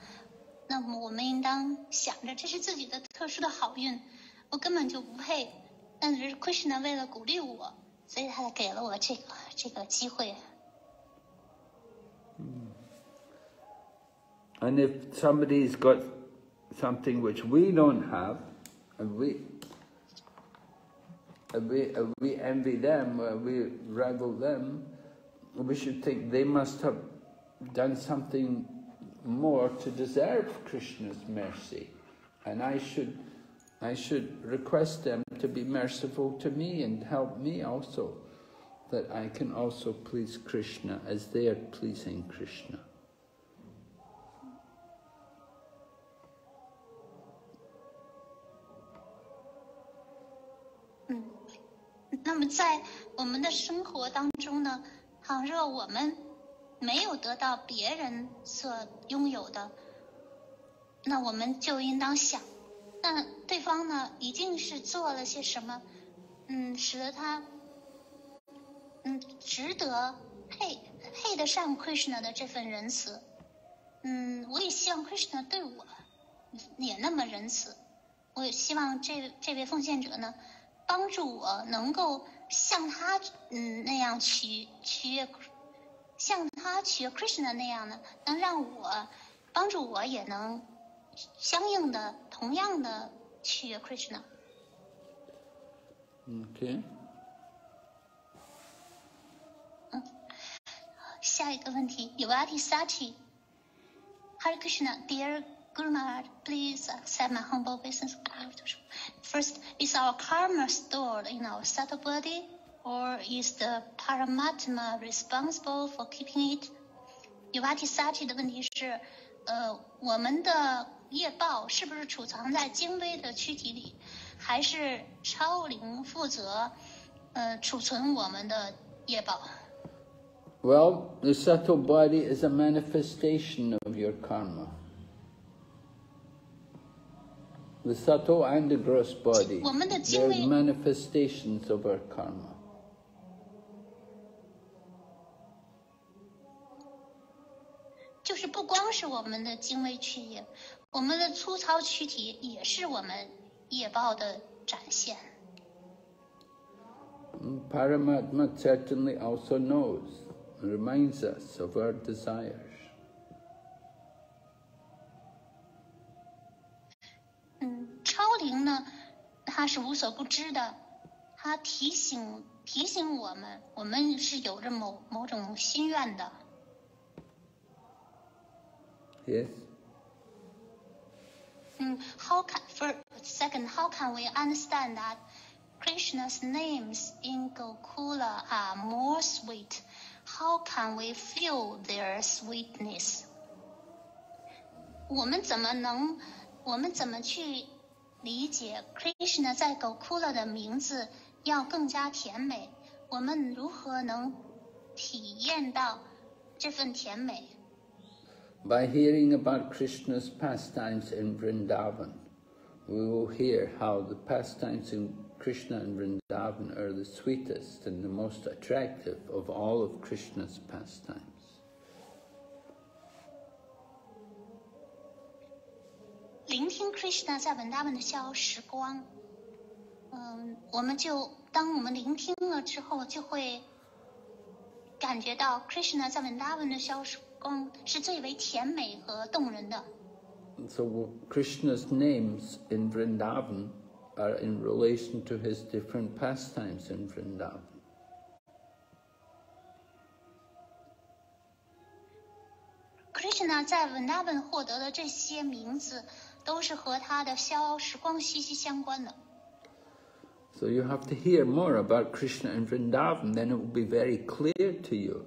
那么我们应当想着这是自己的特殊的好运，我根本就不配。但是 Krishna 为了鼓励我，所以他才给了我这个这个机会。 And if somebody's got something which we don't have, and we and we, and we envy them, uh, we rival them, we should think they must have done something more to deserve Krishna's mercy, and I should, I should request them to be merciful to me and help me also, that I can also please Krishna as they are pleasing Krishna. 那么在我们的生活当中呢，倘若我们 没有得到别人所拥有的，那我们就应当想，那对方呢一定是做了些什么，嗯，使得他，嗯，值得配配得上 Krishna 的这份仁慈。嗯，我也希望 Krishna 对我也那么仁慈。我也希望这这位奉献者呢，帮助我能够像他嗯那样取取悦像他学 Krishna 那样的，能让我帮助我也能相应的同样的学 Krishna。OK。嗯，下一个问题，Yavati Sati。Hare Krishna, dear Guru Maharaj, please accept my humble obeisances. First, is our karma stored in our subtle body or is the Paramatma responsible for keeping it? Yuvati Sati 的问题是，呃，我们的业报是不是储藏在精微的躯体里，还是超灵负责，呃，储存我们的业报？ Well, the subtle body is a manifestation of your karma. The subtle and the gross body, 我们的精 they're 微 manifestations of our karma. 就是不光是我们的精微躯液，我们的粗糙躯体也是我们业报的展现。Paramatma certainly also knows, reminds us of our desires. 嗯，超灵呢，它是无所不知的，它提醒提醒我们，我们是有着某某种心愿的。Yes? 嗯，How can for second, how can we understand that Krishna's names in Gokula are more sweet? How can we feel their sweetness? 我们怎么能，我们怎么去理解 Krishna 在 Gokula 的名字要更加甜美？我们如何能体验到这份甜美？ By hearing about Krishna's pastimes in Vrindavan, we will hear how the pastimes in Krishna and Vrindavan are the sweetest and the most attractive of all of Krishna's pastimes. 聆听 Krishna 在文达文的逍遥时光，嗯，我们就当我们聆听了之后，就会感觉到 Krishna 在文达文的逍遥时光 是最为甜美和动人的。 So Krishna's names in Vrindavan are in relation to his different pastimes in Vrindavan. Krishna 在文达文获得的这些名字，都是和他的逍遥时光息息相关的。 So you have to hear more about Krishna in Vrindavan, then it will be very clear to you.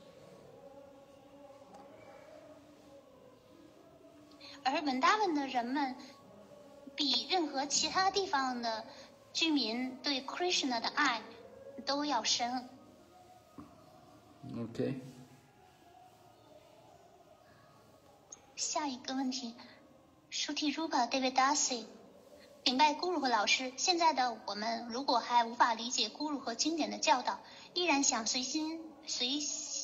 而文达文的人们比任何其他地方的居民对 Krishna 的爱都要深。Okay? 下一个问题，Shruti Rupa David Darcy，禀拜咕噜和老师，现在的我们如果还无法理解咕噜和经典的教导，依然想随心随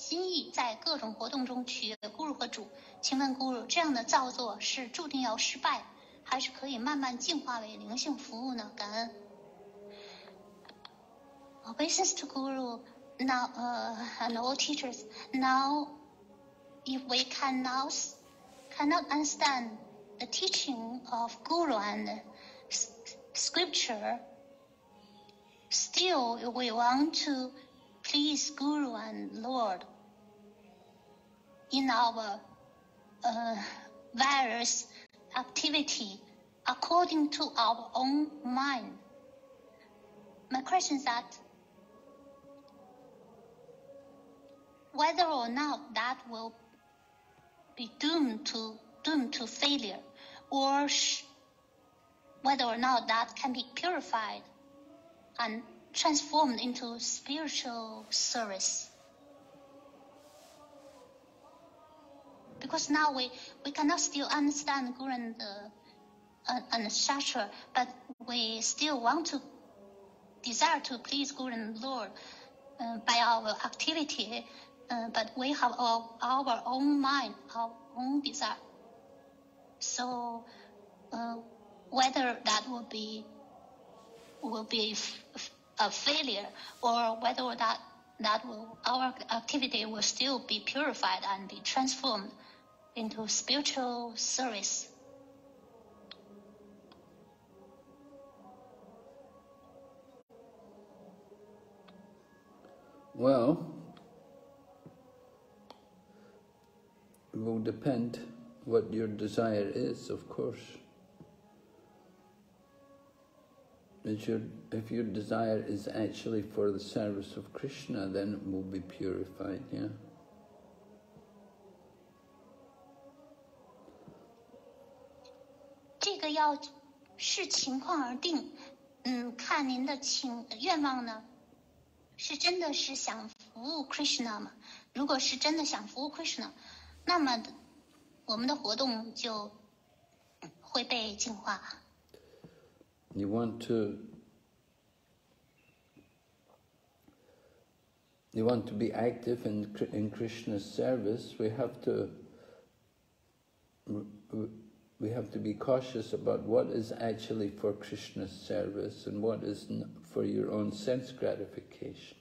心意在各种活动中取悦咕噜和主，请问咕噜，这样的造作是注定要失败，还是可以慢慢进化为灵性服务呢？感恩。Obeisance to Guru, now uh, and all teachers. Now, if we can now s- cannot understand the teaching of Guru and s- scripture, still we want to please Guru and Lord in our uh, various activity according to our own mind. My question is that whether or not that will be doomed to doomed to failure, or whether or not that can be purified and transformed into spiritual service. Because now we, we cannot still understand Guru and, uh, and, Shastra, but we still want to desire to please Guru and Lord uh, by our activity, uh, but we have our, our own mind, our own desire. So uh, whether that will be will be a failure or whether that that will our activity will still be purified and be transformed into spiritual service. Well, it will depend what your desire is, of course. Your, if your desire is actually for the service of Krishna, then it will be purified, yeah. 要视情况而定，嗯，看您的请愿望呢，是真的是想服务 Krishna 吗？如果是真的想服务 Krishna，那么我们的活动就会被净化。 You want to you want to be active in Kri- in Krishna's service. We have to we have to be cautious about what is actually for Krishna's service and what is n- for your own sense gratification.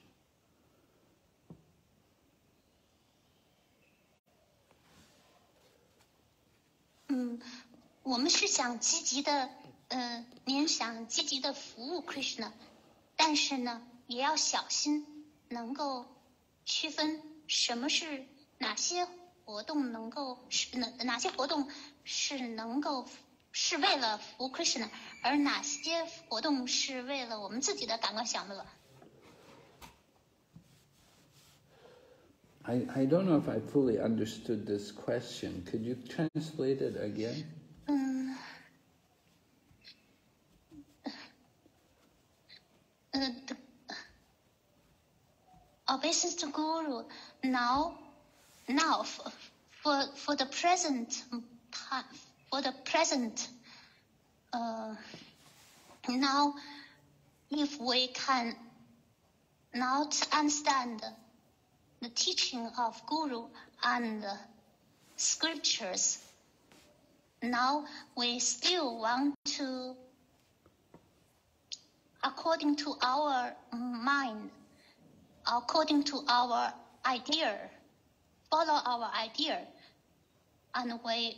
嗯，我们是想积极的，呃，您想积极的服务 Krishna，但是呢，也要小心，能够区分什么是哪些活动能够是哪哪些活动 是能够是为了服务 Krishna，而哪些活动是为了我们自己的感官享乐。 I, I don't know if I fully understood this question. Could you translate it again? 嗯，呃的 obeisance to Guru now now for for, for the present time for the present. Uh, now if we can not understand the teaching of Guru and scriptures now we still want to according to our mind according to our idea follow our idea and we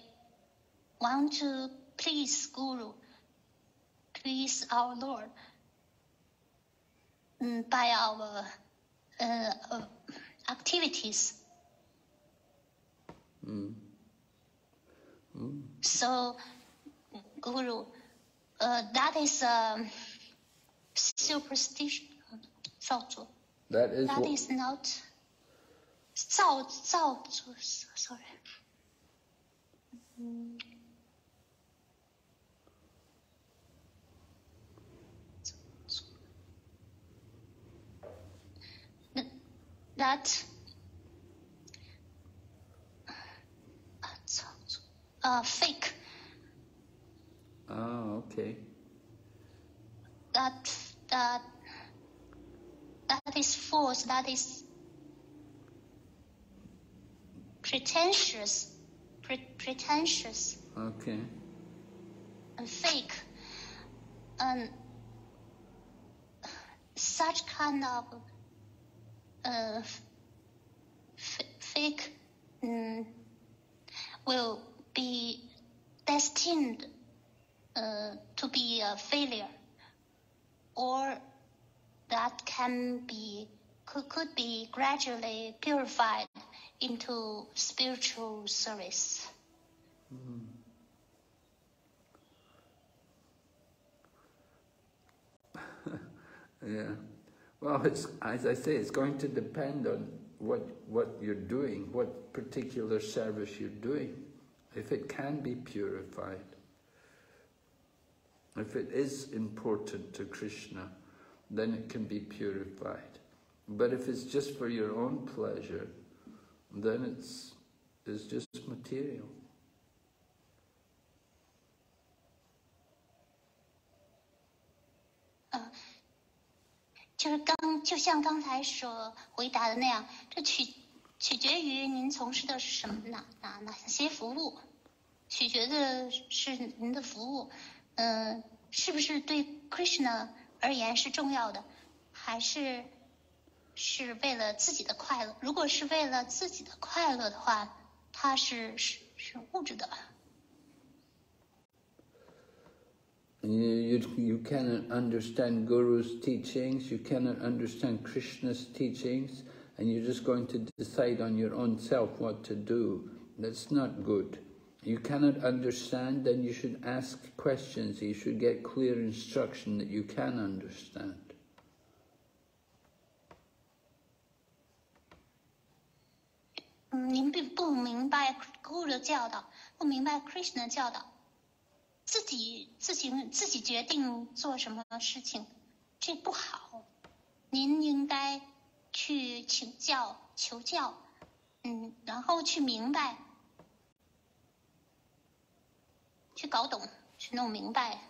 want to please guru please our lord mm, by our uh, uh, activities Mm. Mm. So, Guru, uh, that is um, superstition. 造作 That is That what, is not 造造作 Sorry. Mm. That uh, fake oh, okay. that that that is false that is pretentious pre- pretentious Okay. and fake and such kind of uh, fake mm, will be destined uh, to be a failure or that can be could, could be gradually purified into spiritual service. Yeah. Well, as I say, it's going to depend on what what you're doing, what particular service you're doing. If it can be purified, if it is important to Krishna, then it can be purified. But if it's just for your own pleasure, then it's, it's just material. 就是刚就像刚才所回答的那样，这取取决于您从事的是什么哪哪哪些服务，取决的是您的服务，嗯，是不是对 Krishna 而言是重要的，还是是为了自己的快乐？如果是为了自己的快乐的话，它是是是物质的。You, you, you cannot understand Guru's teachings, you cannot understand Krishna's teachings, and you're just going to decide on your own self what to do. That's not good. You cannot understand, then you should ask questions. You should get clear instruction that you can understand. 您并不明白 Guru 的教导，不明白 Krishna 的教导。 自己自行自己决定做什么事情，这不好。您应该去请教、求教，嗯，然后去明白，去搞懂，去弄明白。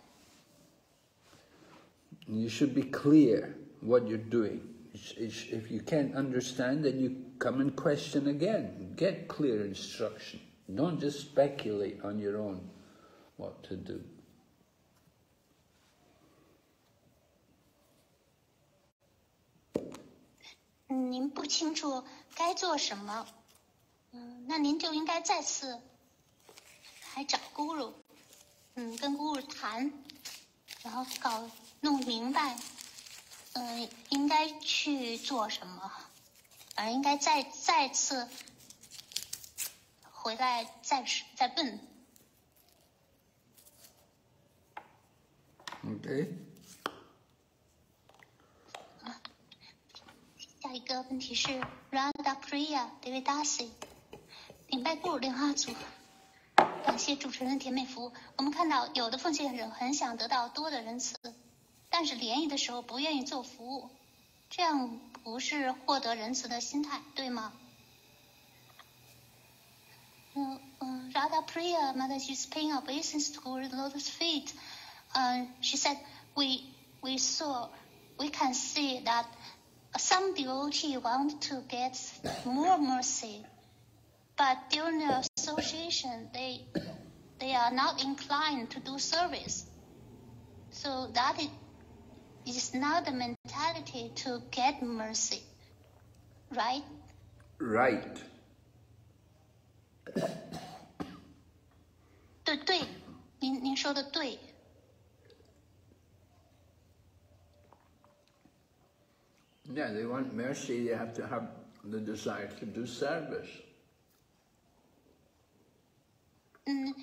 You should be clear what you're doing. If you can't understand, then you come and question again. Get clear instruction. Don't just speculate on your own. What to do. 您不清楚该做什么，嗯，那您就应该再次来找 Guru，嗯，跟 Guru 谈，然后搞弄明白，嗯，应该去做什么，而应该再再次回来再再问。OK。下一个问题是 Radha Priya David Darcy，领拜部莲花组，感谢主持人甜美服务。我们看到有的奉献者很想得到多的仁慈，但是联谊的时候不愿意做服务，这样不是获得仁慈的心态，对吗？嗯嗯，Radha Priya Mother is paying obeisance to the Lotus feet. uh, she said, we, we saw, we can see that some devotee want to get more mercy, but during the association, they, they are not inclined to do service. So that is, is not the mentality to get mercy, right? Right. 对对，您您说的对。 Yeah, they want mercy, they have to have the desire to do service. 嗯，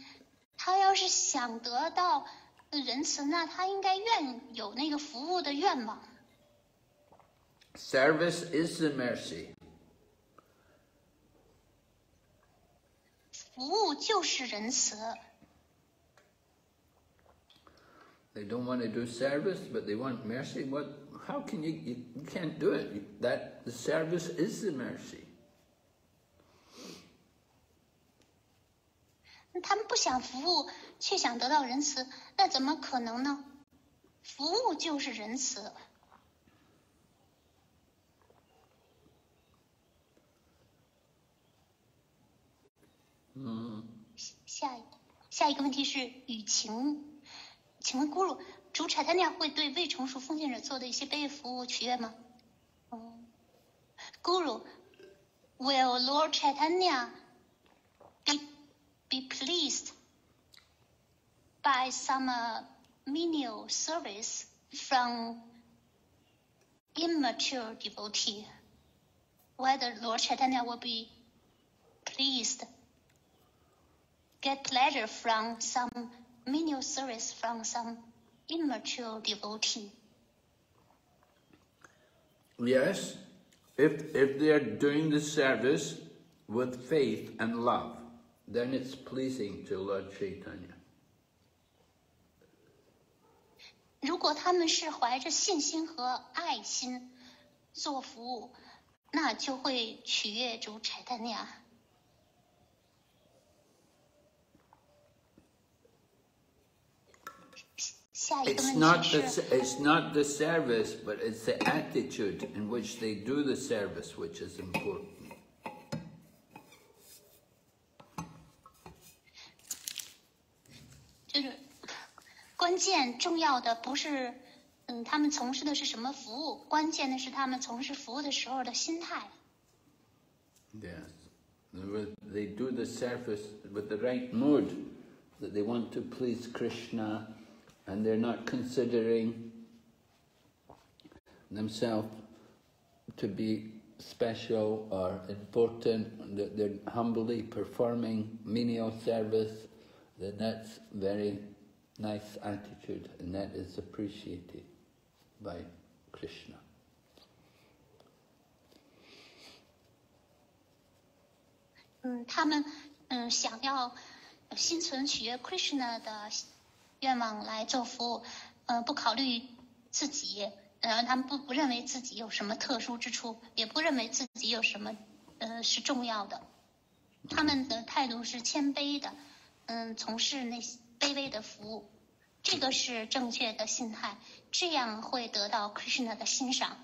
他要是想得到仁慈，那他应该愿有那个服务的愿望。Service is the mercy. 服务就是仁慈。They don't want to do service, but they want mercy. What how can you, you, you can't do it. That the service is the mercy. 他们不想服务，却想得到仁慈，那怎么可能呢？服务就是仁慈。嗯。下一下一个问题是雨晴，请问咕噜，主产丹尼会对未成熟奉献者做的一些被服务取悦吗？嗯，Guru, will Lord Chaitanya be be pleased by some uh, menial service from immature devotee? Whether Lord Chaitanya will be pleased, get pleasure from some menial service from some immature devotee. Yes, if, if they are doing the service with faith and love, then it's pleasing to Lord Chaitanya. 如果他们是怀着信心和爱心做服务，那就会取悦主柴丹尼亚。it's not the it's not the service, but it's the attitude in which they do the service which is important. Yes, they do the service with the right mood that they want to please Krishna and they're not considering themselves to be special or important, that they're humbly performing menial service, then that's very nice attitude, and that is appreciated by Krishna. 嗯，他们嗯想要心存取悦 Krishna 的 愿望来做服务，呃，不考虑自己，然后他们不不认为自己有什么特殊之处，也不认为自己有什么呃是重要的，他们的态度是谦卑的，嗯，从事那些卑微的服务，这个是正确的心态，这样会得到 Krishna 的欣赏。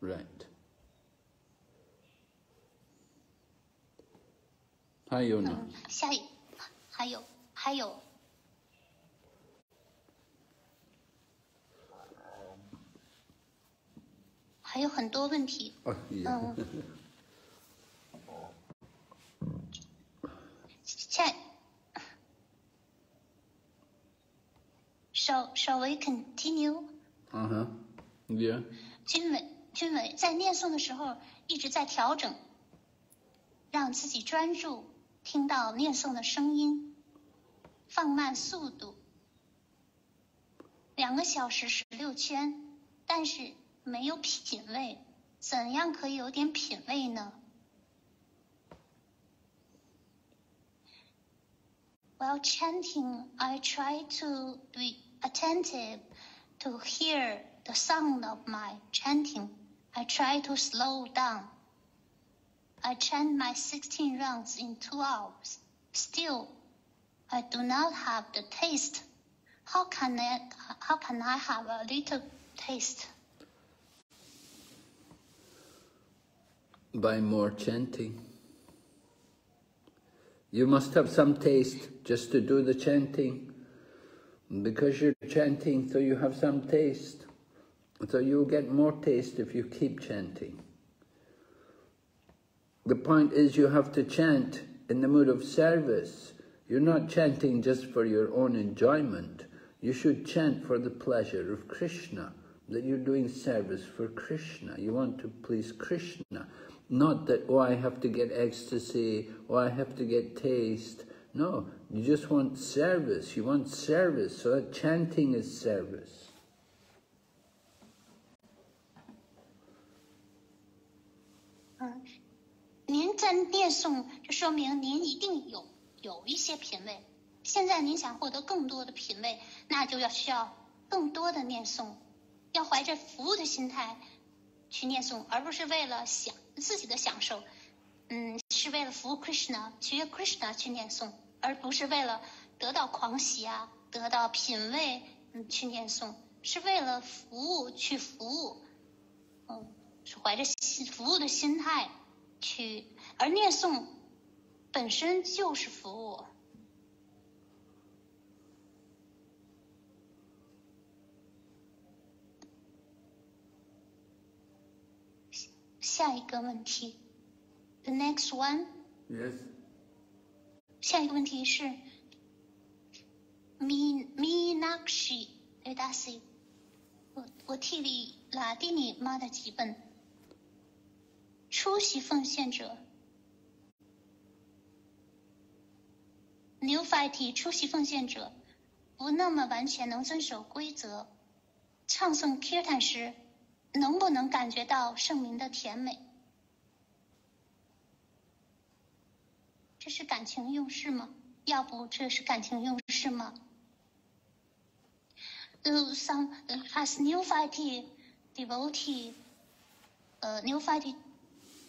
Right. Hi, Yona. 嗯，下一还有还有。还有很多问题，Oh. 嗯，下，shall shall we continue？Uh huh. Yeah. 军委军委在念诵的时候一直在调整，让自己专注，听到念诵的声音，放慢速度。两个小时十六圈，但是没有品味，怎样可以有点品味呢？While chanting, I try to be attentive to hear the sound of my chanting. I try to slow down. I chant my 16 rounds in two hours. Still, I do not have the taste. How can I, how can I have a little taste? By more chanting. You must have some taste just to do the chanting. Because you're chanting, so you have some taste. So you'll get more taste if you keep chanting. The point is you have to chant in the mood of service. You're not chanting just for your own enjoyment. You should chant for the pleasure of Krishna, that you're doing service for Krishna. You want to please Krishna. Not that, oh, I have to get ecstasy, oh, I have to get taste. No, you just want service. You want service. So that chanting is service. 嗯，您在念诵，这说明您一定有有一些品味。现在您想获得更多的品味，那就要需要更多的念诵，要怀着服务的心态去念诵，而不是为了享 自己的享受。嗯，是为了服务 Krishna，取悦 Krishna 去念诵，而不是为了得到狂喜啊，得到品味，嗯，去念诵，是为了服务去服务，嗯，是怀着服务的心态去，而念诵本身就是服务。下一个问题，the next one，Yes. 下一个问题是，mi Meenakshi Redasi，我我替里拉蒂尼妈的几本出席奉献者，Newfight 出席奉献者不那么完全能遵守规则，唱诵 Kirtan 时能不能感觉到圣名的甜美？这是感情用事吗？要不这是感情用事吗？ uh, some uh, as neophyte devotee, uh, neophyte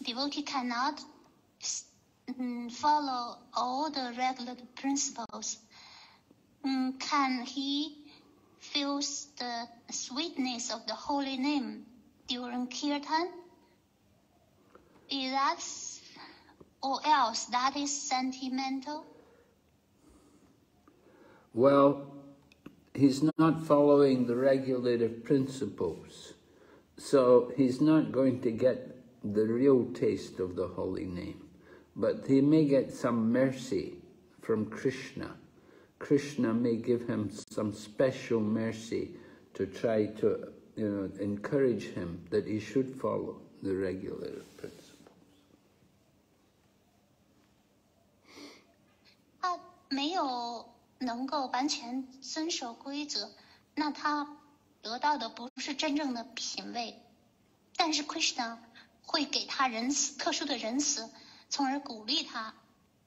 devotee cannot s- mm, follow all the regular principles. Mm, can he feels the sweetness of the holy name During kirtan? Is that, or else that is sentimental? Well, he's not following the regulative principles, so he's not going to get the real taste of the holy name. But he may get some mercy from Krishna. Krishna may give him some special mercy to try to, 你 know, encourage him that he should follow the regular principles. 他没有能够完全遵守规则，那他得到的不是真正的品味。但是 Krishna 会给他仁慈、特殊的仁慈，从而鼓励他，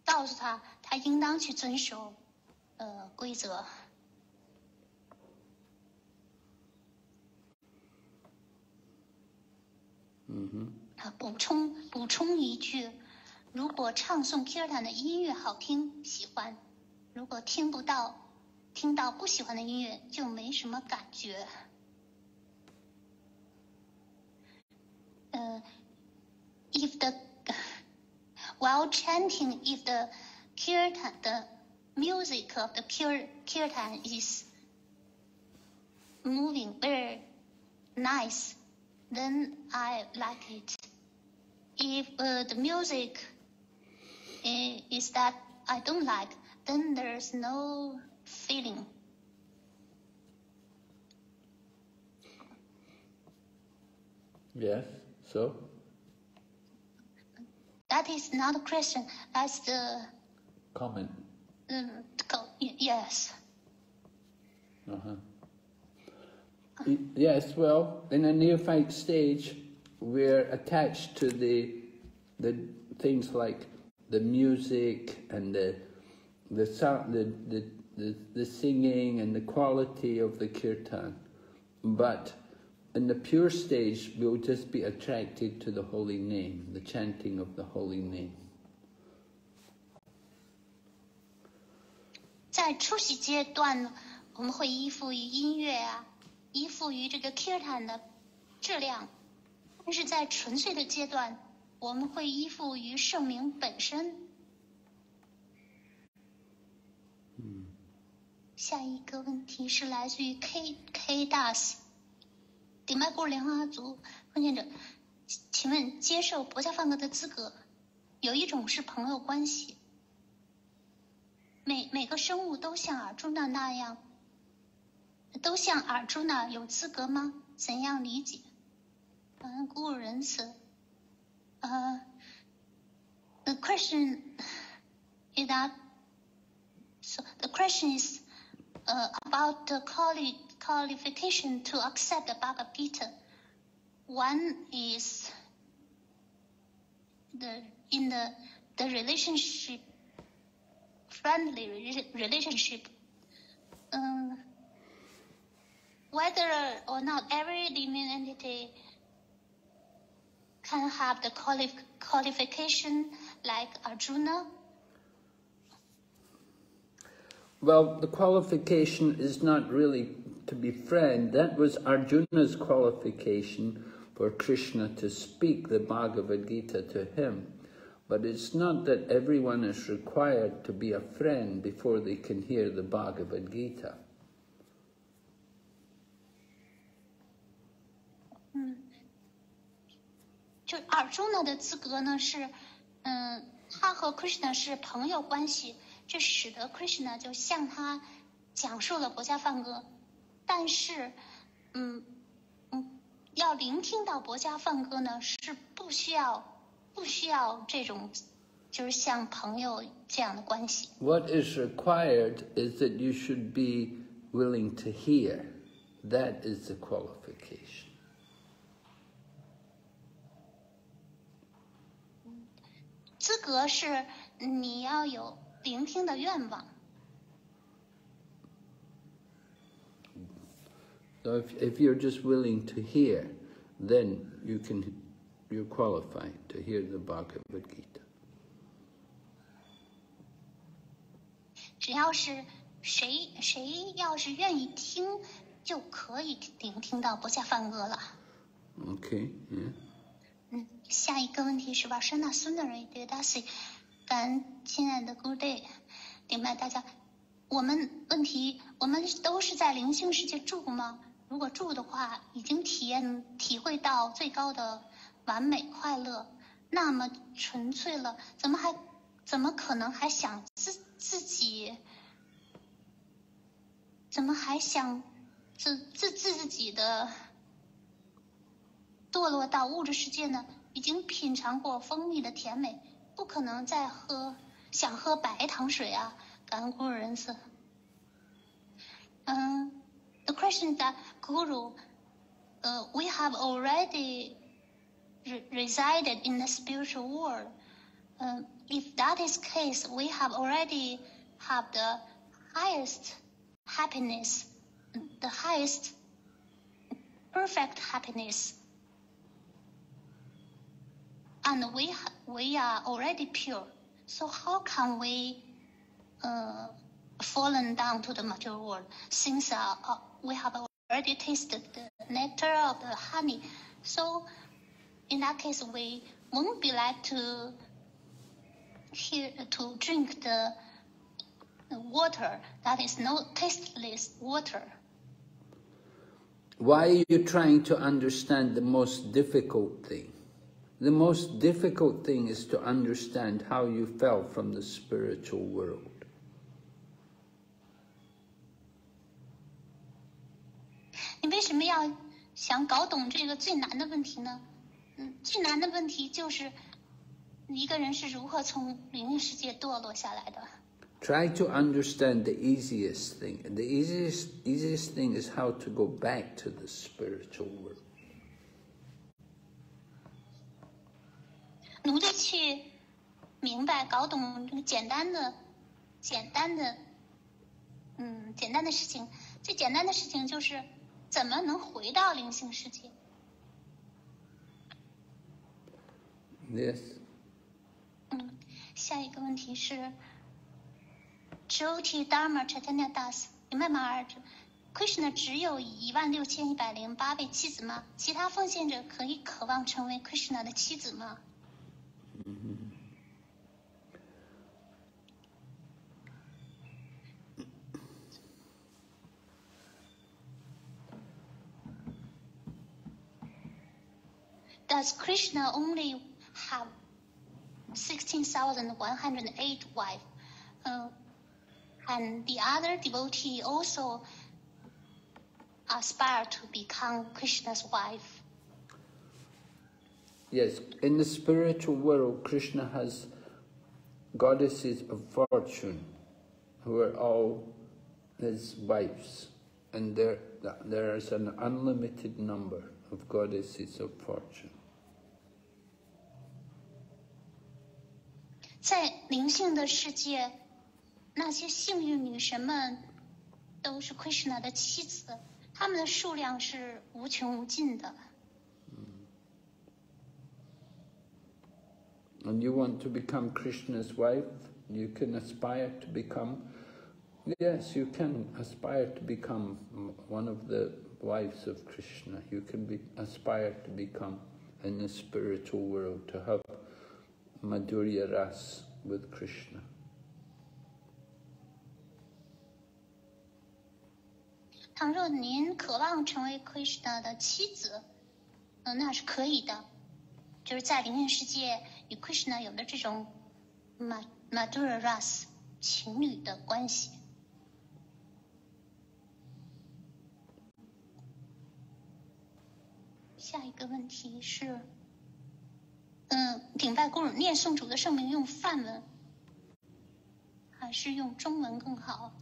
告诉他他应当去遵守呃规则。嗯哼啊，补充补充一句，如果唱诵 kirtan 的音乐好听，喜欢；如果听不到，听到不喜欢的音乐，就没什么感觉。呃，if the while chanting, if the kirtan, the music of the kir kirtan is moving very nice, then I like it. If uh, the music i- is that I don't like, then there's no feeling. Yes, so? That is not a question. That's the Comment. uh, go- yes. Uh-huh. Y- Yes, well, in a neophyte stage, we're attached to the the things like the music and the the sound, the, the, the, the singing and the quality of the kirtan. But in the pure stage, we'll just be attracted to the holy name, the chanting of the holy name. 在初习阶段呢，我们会依附于音乐啊， 依附于这个 kirtan 的质量；但是在纯粹的阶段，我们会依附于圣名本身。下一个问题是来自于 K K Das，顶麦部莲花族奉献者，请请问接受博家放歌的资格，有一种是朋友关系，每每个生物都像耳中的那样，都像尔朱那有资格吗？怎样理解？感恩鼓舞仁慈。呃、t h e question is that so the question is uh, about the quali- qualification to accept the Bhagavad Gita. One is the in the the relationship friendly rela- relationship. Um, whether or not every living entity can have the quali- qualification like Arjuna. Well, the qualification is not really to be friend. That was Arjuna's qualification for Krishna to speak the Bhagavad Gita to him. But it's not that everyone is required to be a friend before they can hear the Bhagavad Gita. 就尔朱呢的资格呢是，嗯，他和 Krishna 是朋友关系，这使得 Krishna 就向他讲述了国家梵歌，但是，嗯嗯，要聆听到国家梵歌呢是不需要不需要这种，就是像朋友这样的关系。What is required is that you should be willing to hear. That is the qualification. 资格是你要有聆听的愿望。So if, if you're just willing to hear, then you can, you're qualified to hear the Bhagavad Gita. 只要是谁谁要是愿意听，就可以聆听到不下梵歌了。Okay, yeah. 嗯，下一个问题是吧？山大孙的人对大 C，感恩亲爱的 Good Day，明白大家。我们问题，我们都是在灵性世界住吗？如果住的话，已经体验体会到最高的完美快乐，那么纯粹了，怎么还怎么可能还想自自己？怎么还想自自自己的堕落到物质世界呢？已经品尝过蜂蜜的甜美，不可能再喝想喝白糖水啊！感恩 Guru 仁慈。嗯，the question is that Guru, uh, we have already re resided in the spiritual world. Um, if that is case, we have already have the highest happiness, the highest perfect happiness and we we are already pure. So how can we uh, fallen down to the material world since uh, uh, we have already tasted the nectar of the honey? So in that case, we won't be like to here to drink the the water that is no tasteless water. Why are you trying to understand the most difficult thing? The most difficult thing is to understand how you fell from the spiritual world. Try to understand the easiest thing. The easiest, easiest thing is how to go back to the spiritual world. 努力去明白、搞懂这个简单的、简单的，嗯，简单的事情。最简单的事情就是怎么能回到灵性世界。Yes. 嗯，下一个问题是，Jyoti Dharma Chaitanya Das，明白吗？儿子，Krishna 只有一万六千一百零八位妻子吗？其他奉献者可以渴望成为 Krishna 的妻子吗？Does Krishna only have 16,108 wives? Uh, and the other devotee also aspire to become Krishna's wife. Yes, in the spiritual world, Krishna has goddesses of fortune who are all his wives, and there, there is an unlimited number of goddesses of fortune. 在灵性的世界，那些幸运女神们都是 Krishna 的妻子，她们的数量是无穷无尽的。 And you want to become Krishna's wife? You can aspire to become. Yes, you can aspire to become one of the wives of Krishna. You can be, aspire to become in the spiritual world, to have Madhurya Ras with Krishna. 倘若您渴望成为 Krishna 的妻子，嗯、那是可以的，就是在灵性世界 与 Krishna 有的这种 Madura ras 情侣的关系。下一个问题是，嗯，顶拜公主念诵主的圣名用梵文还是用中文更好？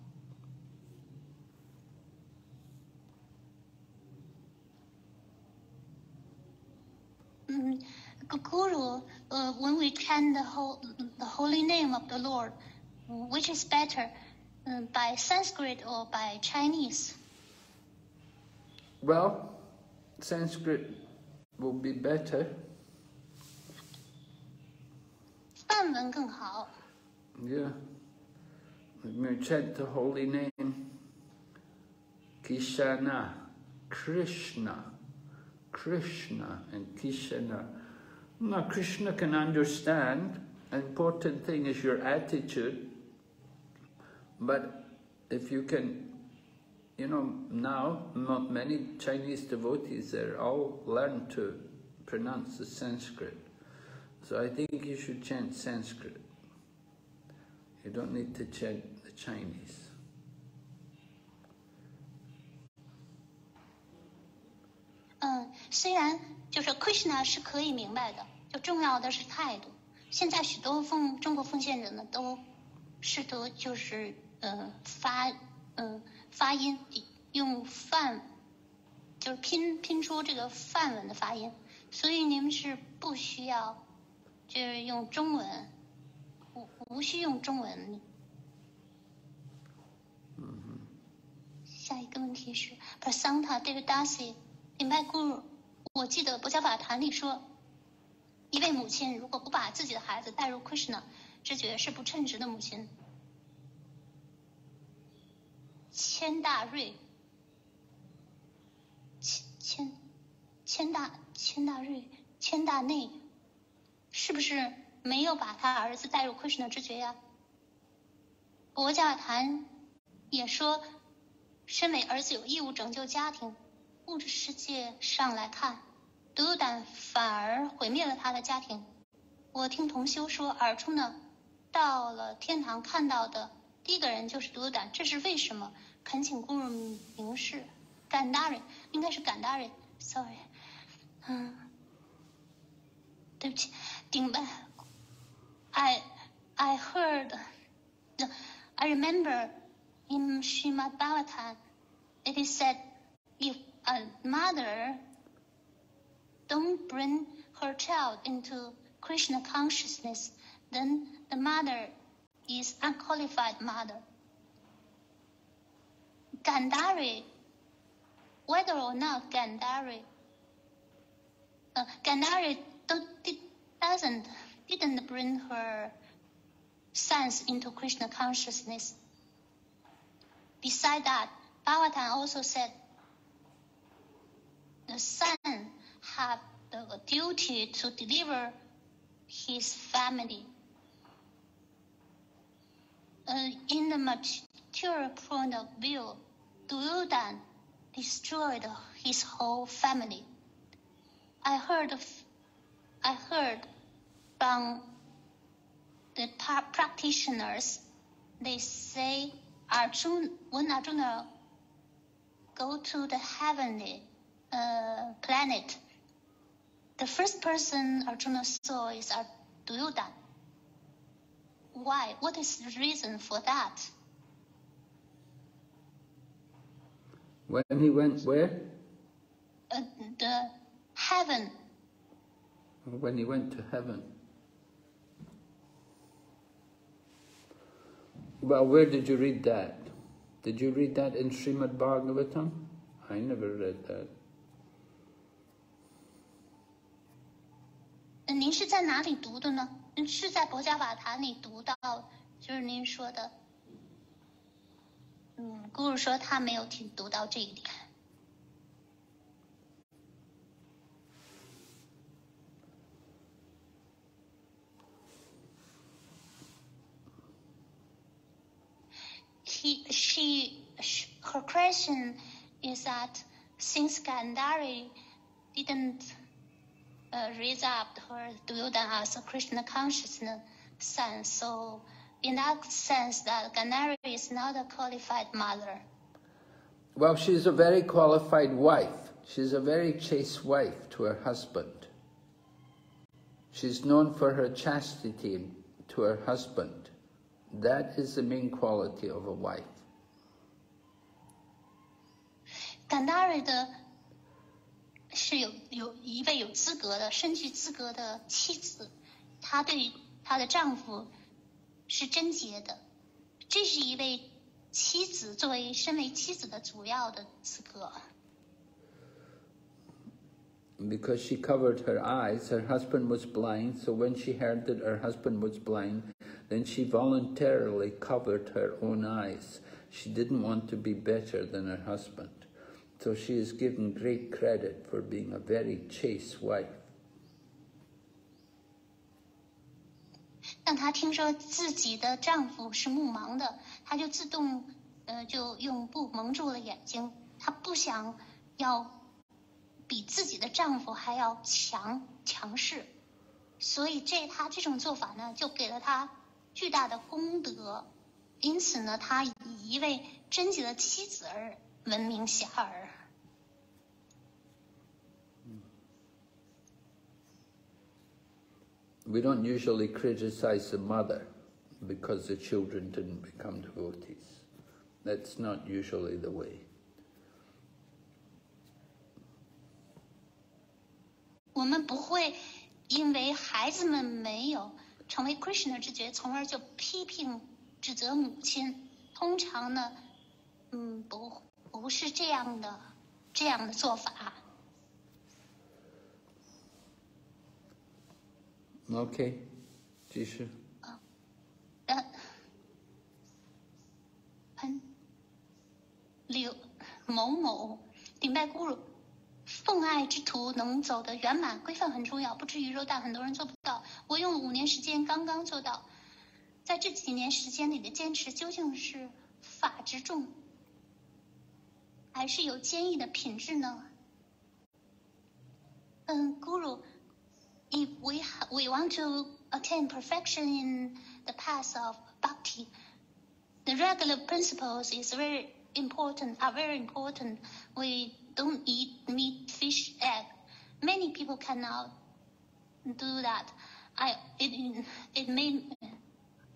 嗯 Guru, uh, when we chant the, whole, the holy name of the Lord, which is better, uh, by Sanskrit or by Chinese? Well, Sanskrit will be better. 梵文更好。 Yeah. We chant the holy name. Kishana, Krishna, Krishna, and Kishana. Now, Krishna can understand. Important thing is your attitude. But if you can, you know, now not many Chinese devotees there all learn to pronounce the Sanskrit. So I think you should chant Sanskrit. You don't need to chant the Chinese. Uh, 虽然就是 Krishna 是可以明白的，就重要的是态度。现在许多奉中国奉献者呢，都试图就是呃发呃发音用梵，就是拼拼出这个梵文的发音，所以你们是不需要就是用中文，无无需用中文。下一个问题是 Prasanta Devidasi 明白 Guru，我记得《博加法坛》里说，一位母亲如果不把自己的孩子带入 Krishna 知觉，是不称职的母亲。千大瑞，千千千大千大瑞千大内，是不是没有把他儿子带入 Krishna 知觉呀？《博伽坛》也说，身为儿子有义务拯救家庭。物质世界上来看，独有胆反而毁灭了他的家庭。我听同修说，尔初呢，到了天堂看到的第一个人就是独有胆，这是为什么？恳请顾入明示。甘大人应该是甘大人，sorry，嗯，对不起，顶白。I I heard, I remember in Srimad Bhagavatam, it is said if a mother don't bring her child into Krishna consciousness, then the mother is unqualified mother. Gandhari, whether or not Gandhari, uh, Gandhari doesn't didn't bring her sons into Krishna consciousness. Beside that, Bhagavatam also said the son have the duty to deliver his family. Uh, in the material point of view, Duryodhan destroyed his whole family. I heard, I heard from the practitioners, they say Arjuna, when Arjuna go to the heavenly uh, planet, the first person Arjuna saw is Duryodhan. Why? What is the reason for that? When he went where? Uh, the heaven. When he went to heaven. Well, where did you read that? Did you read that in Srimad Bhagavatam? I never read that. 您是在哪里读的呢？是在《博伽法坛》里读到，就是您说的。嗯，姑姑说他没有听读到这一点。He, she, sh her question is that since Gandhari didn't uh, raise up her a Krishna consciousness son. So, in that sense, that Gandhari is not a qualified mother. Well, she's a very qualified wife. She's a very chaste wife to her husband. She's known for her chastity to her husband. That is the main quality of a wife. Gandhari 的 是有有一位有资格的、身具资格的妻子，她对她的丈夫是贞洁的，这是一位妻子作为身为妻子的主要的资格。 because she covered her eyes. Her husband was blind, so when she heard that her husband was blind, then she voluntarily covered her own eyes. She didn't want to be better than her husband. So she is given great credit for being a very chaste wife. 当她听说自己的丈夫是目盲的，她就自动，呃，就用布蒙住了眼睛。她不想要比自己的丈夫还要强强势，所以这她这种做法呢，就给了她巨大的功德。因此呢，她以一位贞洁的妻子而闻名遐迩。We don't usually criticize the mother because the children didn't become devotees. That's not usually the way. 我们不会因为孩子们没有成为 Krishna 之觉，从而就批评指责母亲。通常呢，嗯，不不是这样的这样的做法。 OK，继续。啊，呃，潘柳某某顶拜咕噜，奉爱之徒能走得圆满，规范很重要，不至于肉，但很多人做不到。我用了五年时间，刚刚做到。在这几年时间里的坚持，究竟是法之重，还是有坚毅的品质呢？嗯，咕噜。If we we want to attain perfection in the path of bhakti, the regular principles is very important. Are very important. We don't eat meat, fish, egg. Many people cannot do that. I it it made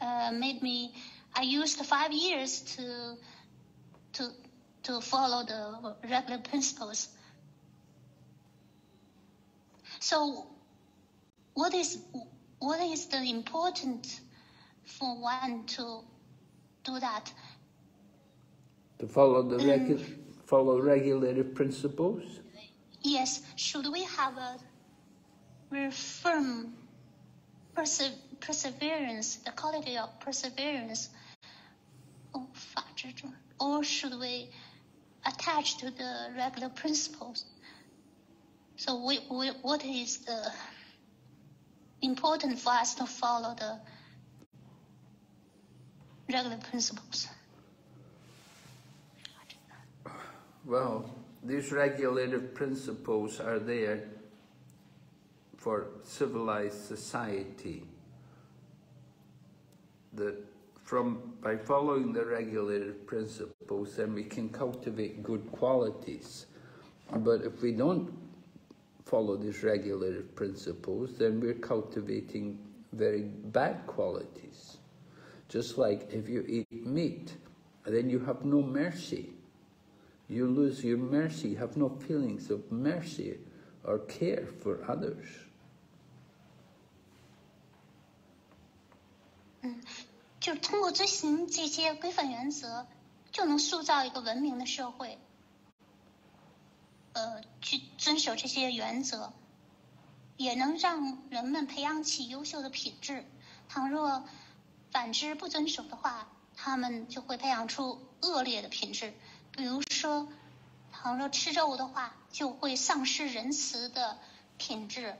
uh, made me. I used five years to to to follow the regular principles. So what is what is the important for one to do that? To follow the um, regu- follow regulated principles. Yes. Should we have a very firm perse- perseverance, the quality of perseverance, or should we attach to the regular principles? So, we, we, what is the important for us to follow the regular principles. Well, these regulative principles are there for civilized society. That from by following the regulative principles, then we can cultivate good qualities. But if we don't follow these regulative principles, then we're cultivating very bad qualities. Just like if you eat meat, then you have no mercy. You lose your mercy, you have no feelings of mercy or care for others. 嗯，就通过遵循这些规范原则，就能塑造一个文明的社会。 呃，去遵守这些原则，也能让人们培养起优秀的品质。倘若反之不遵守的话，他们就会培养出恶劣的品质。比如说，倘若吃肉的话，就会丧失仁慈的品质。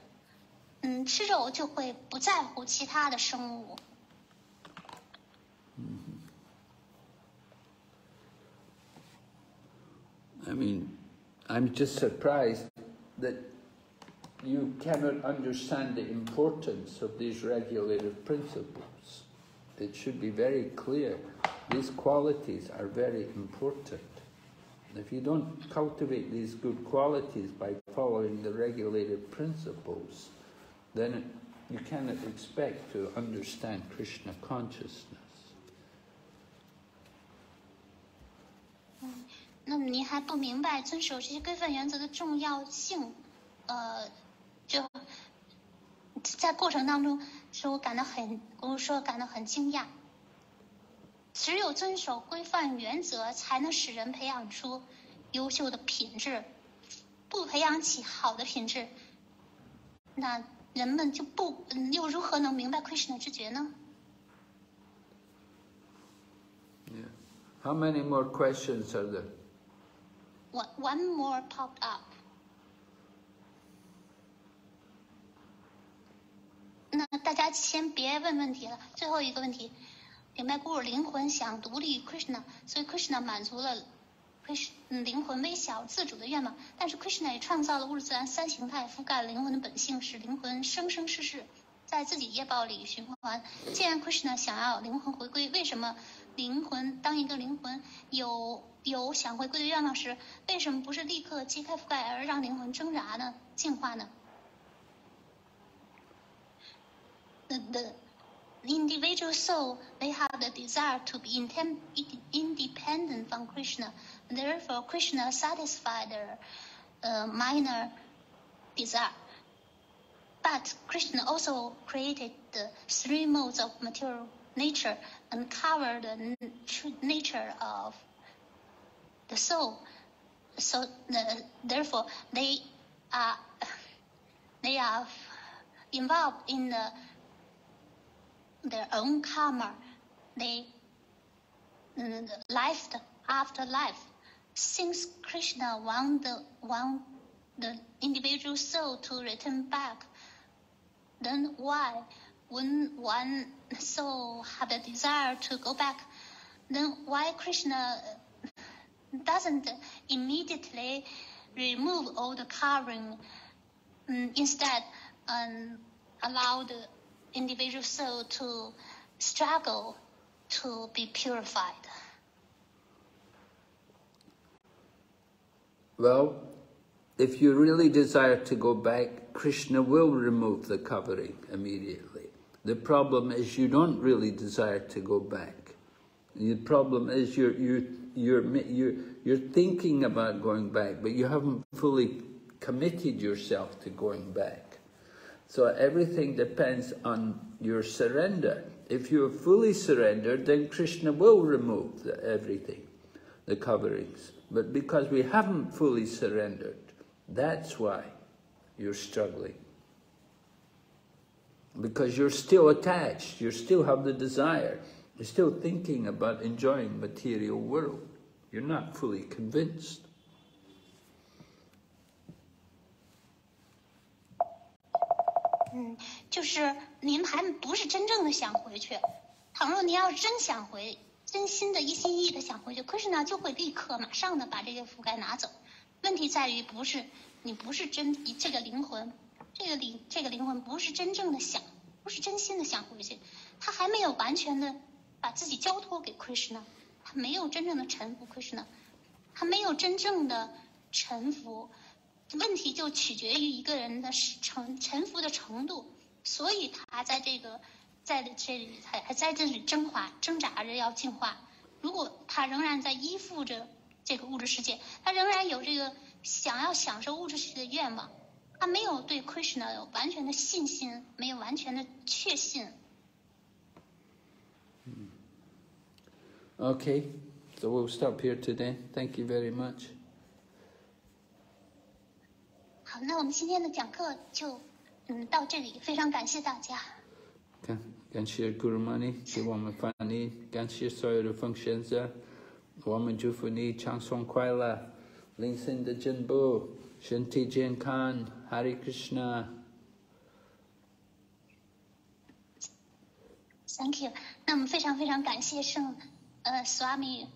嗯，吃肉就会不在乎其他的生物。I mean. I'm just surprised that you cannot understand the importance of these regulative principles. It should be very clear. These qualities are very important. If you don't cultivate these good qualities by following the regulated principles, then you cannot expect to understand Krishna consciousness. 那么您还不明白遵守这些规范原则的重要性，呃，就在过程当中，使我感到很，我说感到很惊讶。只有遵守规范原则，才能使人培养出优秀的品质。不培养起好的品质，那人们就不又如何能明白 Krishna 之觉呢？Yeah. How many more questions are there? One one more popped up。那大家先别问问题了，最后一个问题，明白故灵魂想独立 Krishna，所以 Krishna 满足了 Krishna 灵魂微小自主的愿望，但是 Krishna 也创造了物质自然三形态，覆盖了灵魂的本性，使灵魂生生世世在自己业报里循环。既然 Krishna 想要灵魂回归，为什么灵魂当一个灵魂有有想回归的愿望时，为什么不是立刻揭开覆盖，而让灵魂挣扎呢？进化呢？the, the individual soul they have the desire to be intem- independent from Krishna. Therefore, Krishna satisfied their uh, minor desire. But Krishna also created the three modes of material nature and covered the n- true nature of the soul. So the, therefore, they are they are involved in the their own karma. They life after life. Since Krishna want the want the individual soul to return back, then why, when one soul have a desire to go back, then why Krishna doesn't immediately remove all the covering, mm, instead um, allow the individual soul to struggle to be purified. Well, if you really desire to go back, Krishna will remove the covering immediately. The problem is you don't really desire to go back. The problem is you're, you're, you're, you're, you're thinking about going back, but you haven't fully committed yourself to going back. So everything depends on your surrender. If you're fully surrendered, then Krishna will remove the, everything, the coverings. But because we haven't fully surrendered, that's why you're struggling. Because you're still attached, you still have the desire, you're still thinking about enjoying material world. You're not fully convinced. 嗯，就是您还不是真正的想回去。倘若您要是真想回，真心的一心一意的想回去，Krishna 就会立刻马上的把这些覆盖拿走。问题在于不是你不是真这个灵魂，这个灵这个灵魂不是真正的想，不是真心的想回去，他还没有完全的把自己交托给 Krishna，他没有真正的臣服 Krishna，他没有真正的臣服。问题就取决于一个人的臣臣服的程度，所以他在这个在这里还还在这里挣扎挣扎着要进化。如果他仍然在依附着这个物质世界，他仍然有这个想要享受物质世界的愿望，他没有对 Krishna 有完全的信心，没有完全的确信。Okay, so we'll stop here today. Thank you very much. 好，那我们今天的讲课就嗯到这里，非常感谢大家。感感谢 Guru Mani，给我们翻译，感谢所有的奉献者，我们祝福你长寿快乐，灵性的进步，身体健康，Hare Krishna。Thank。呃 Swami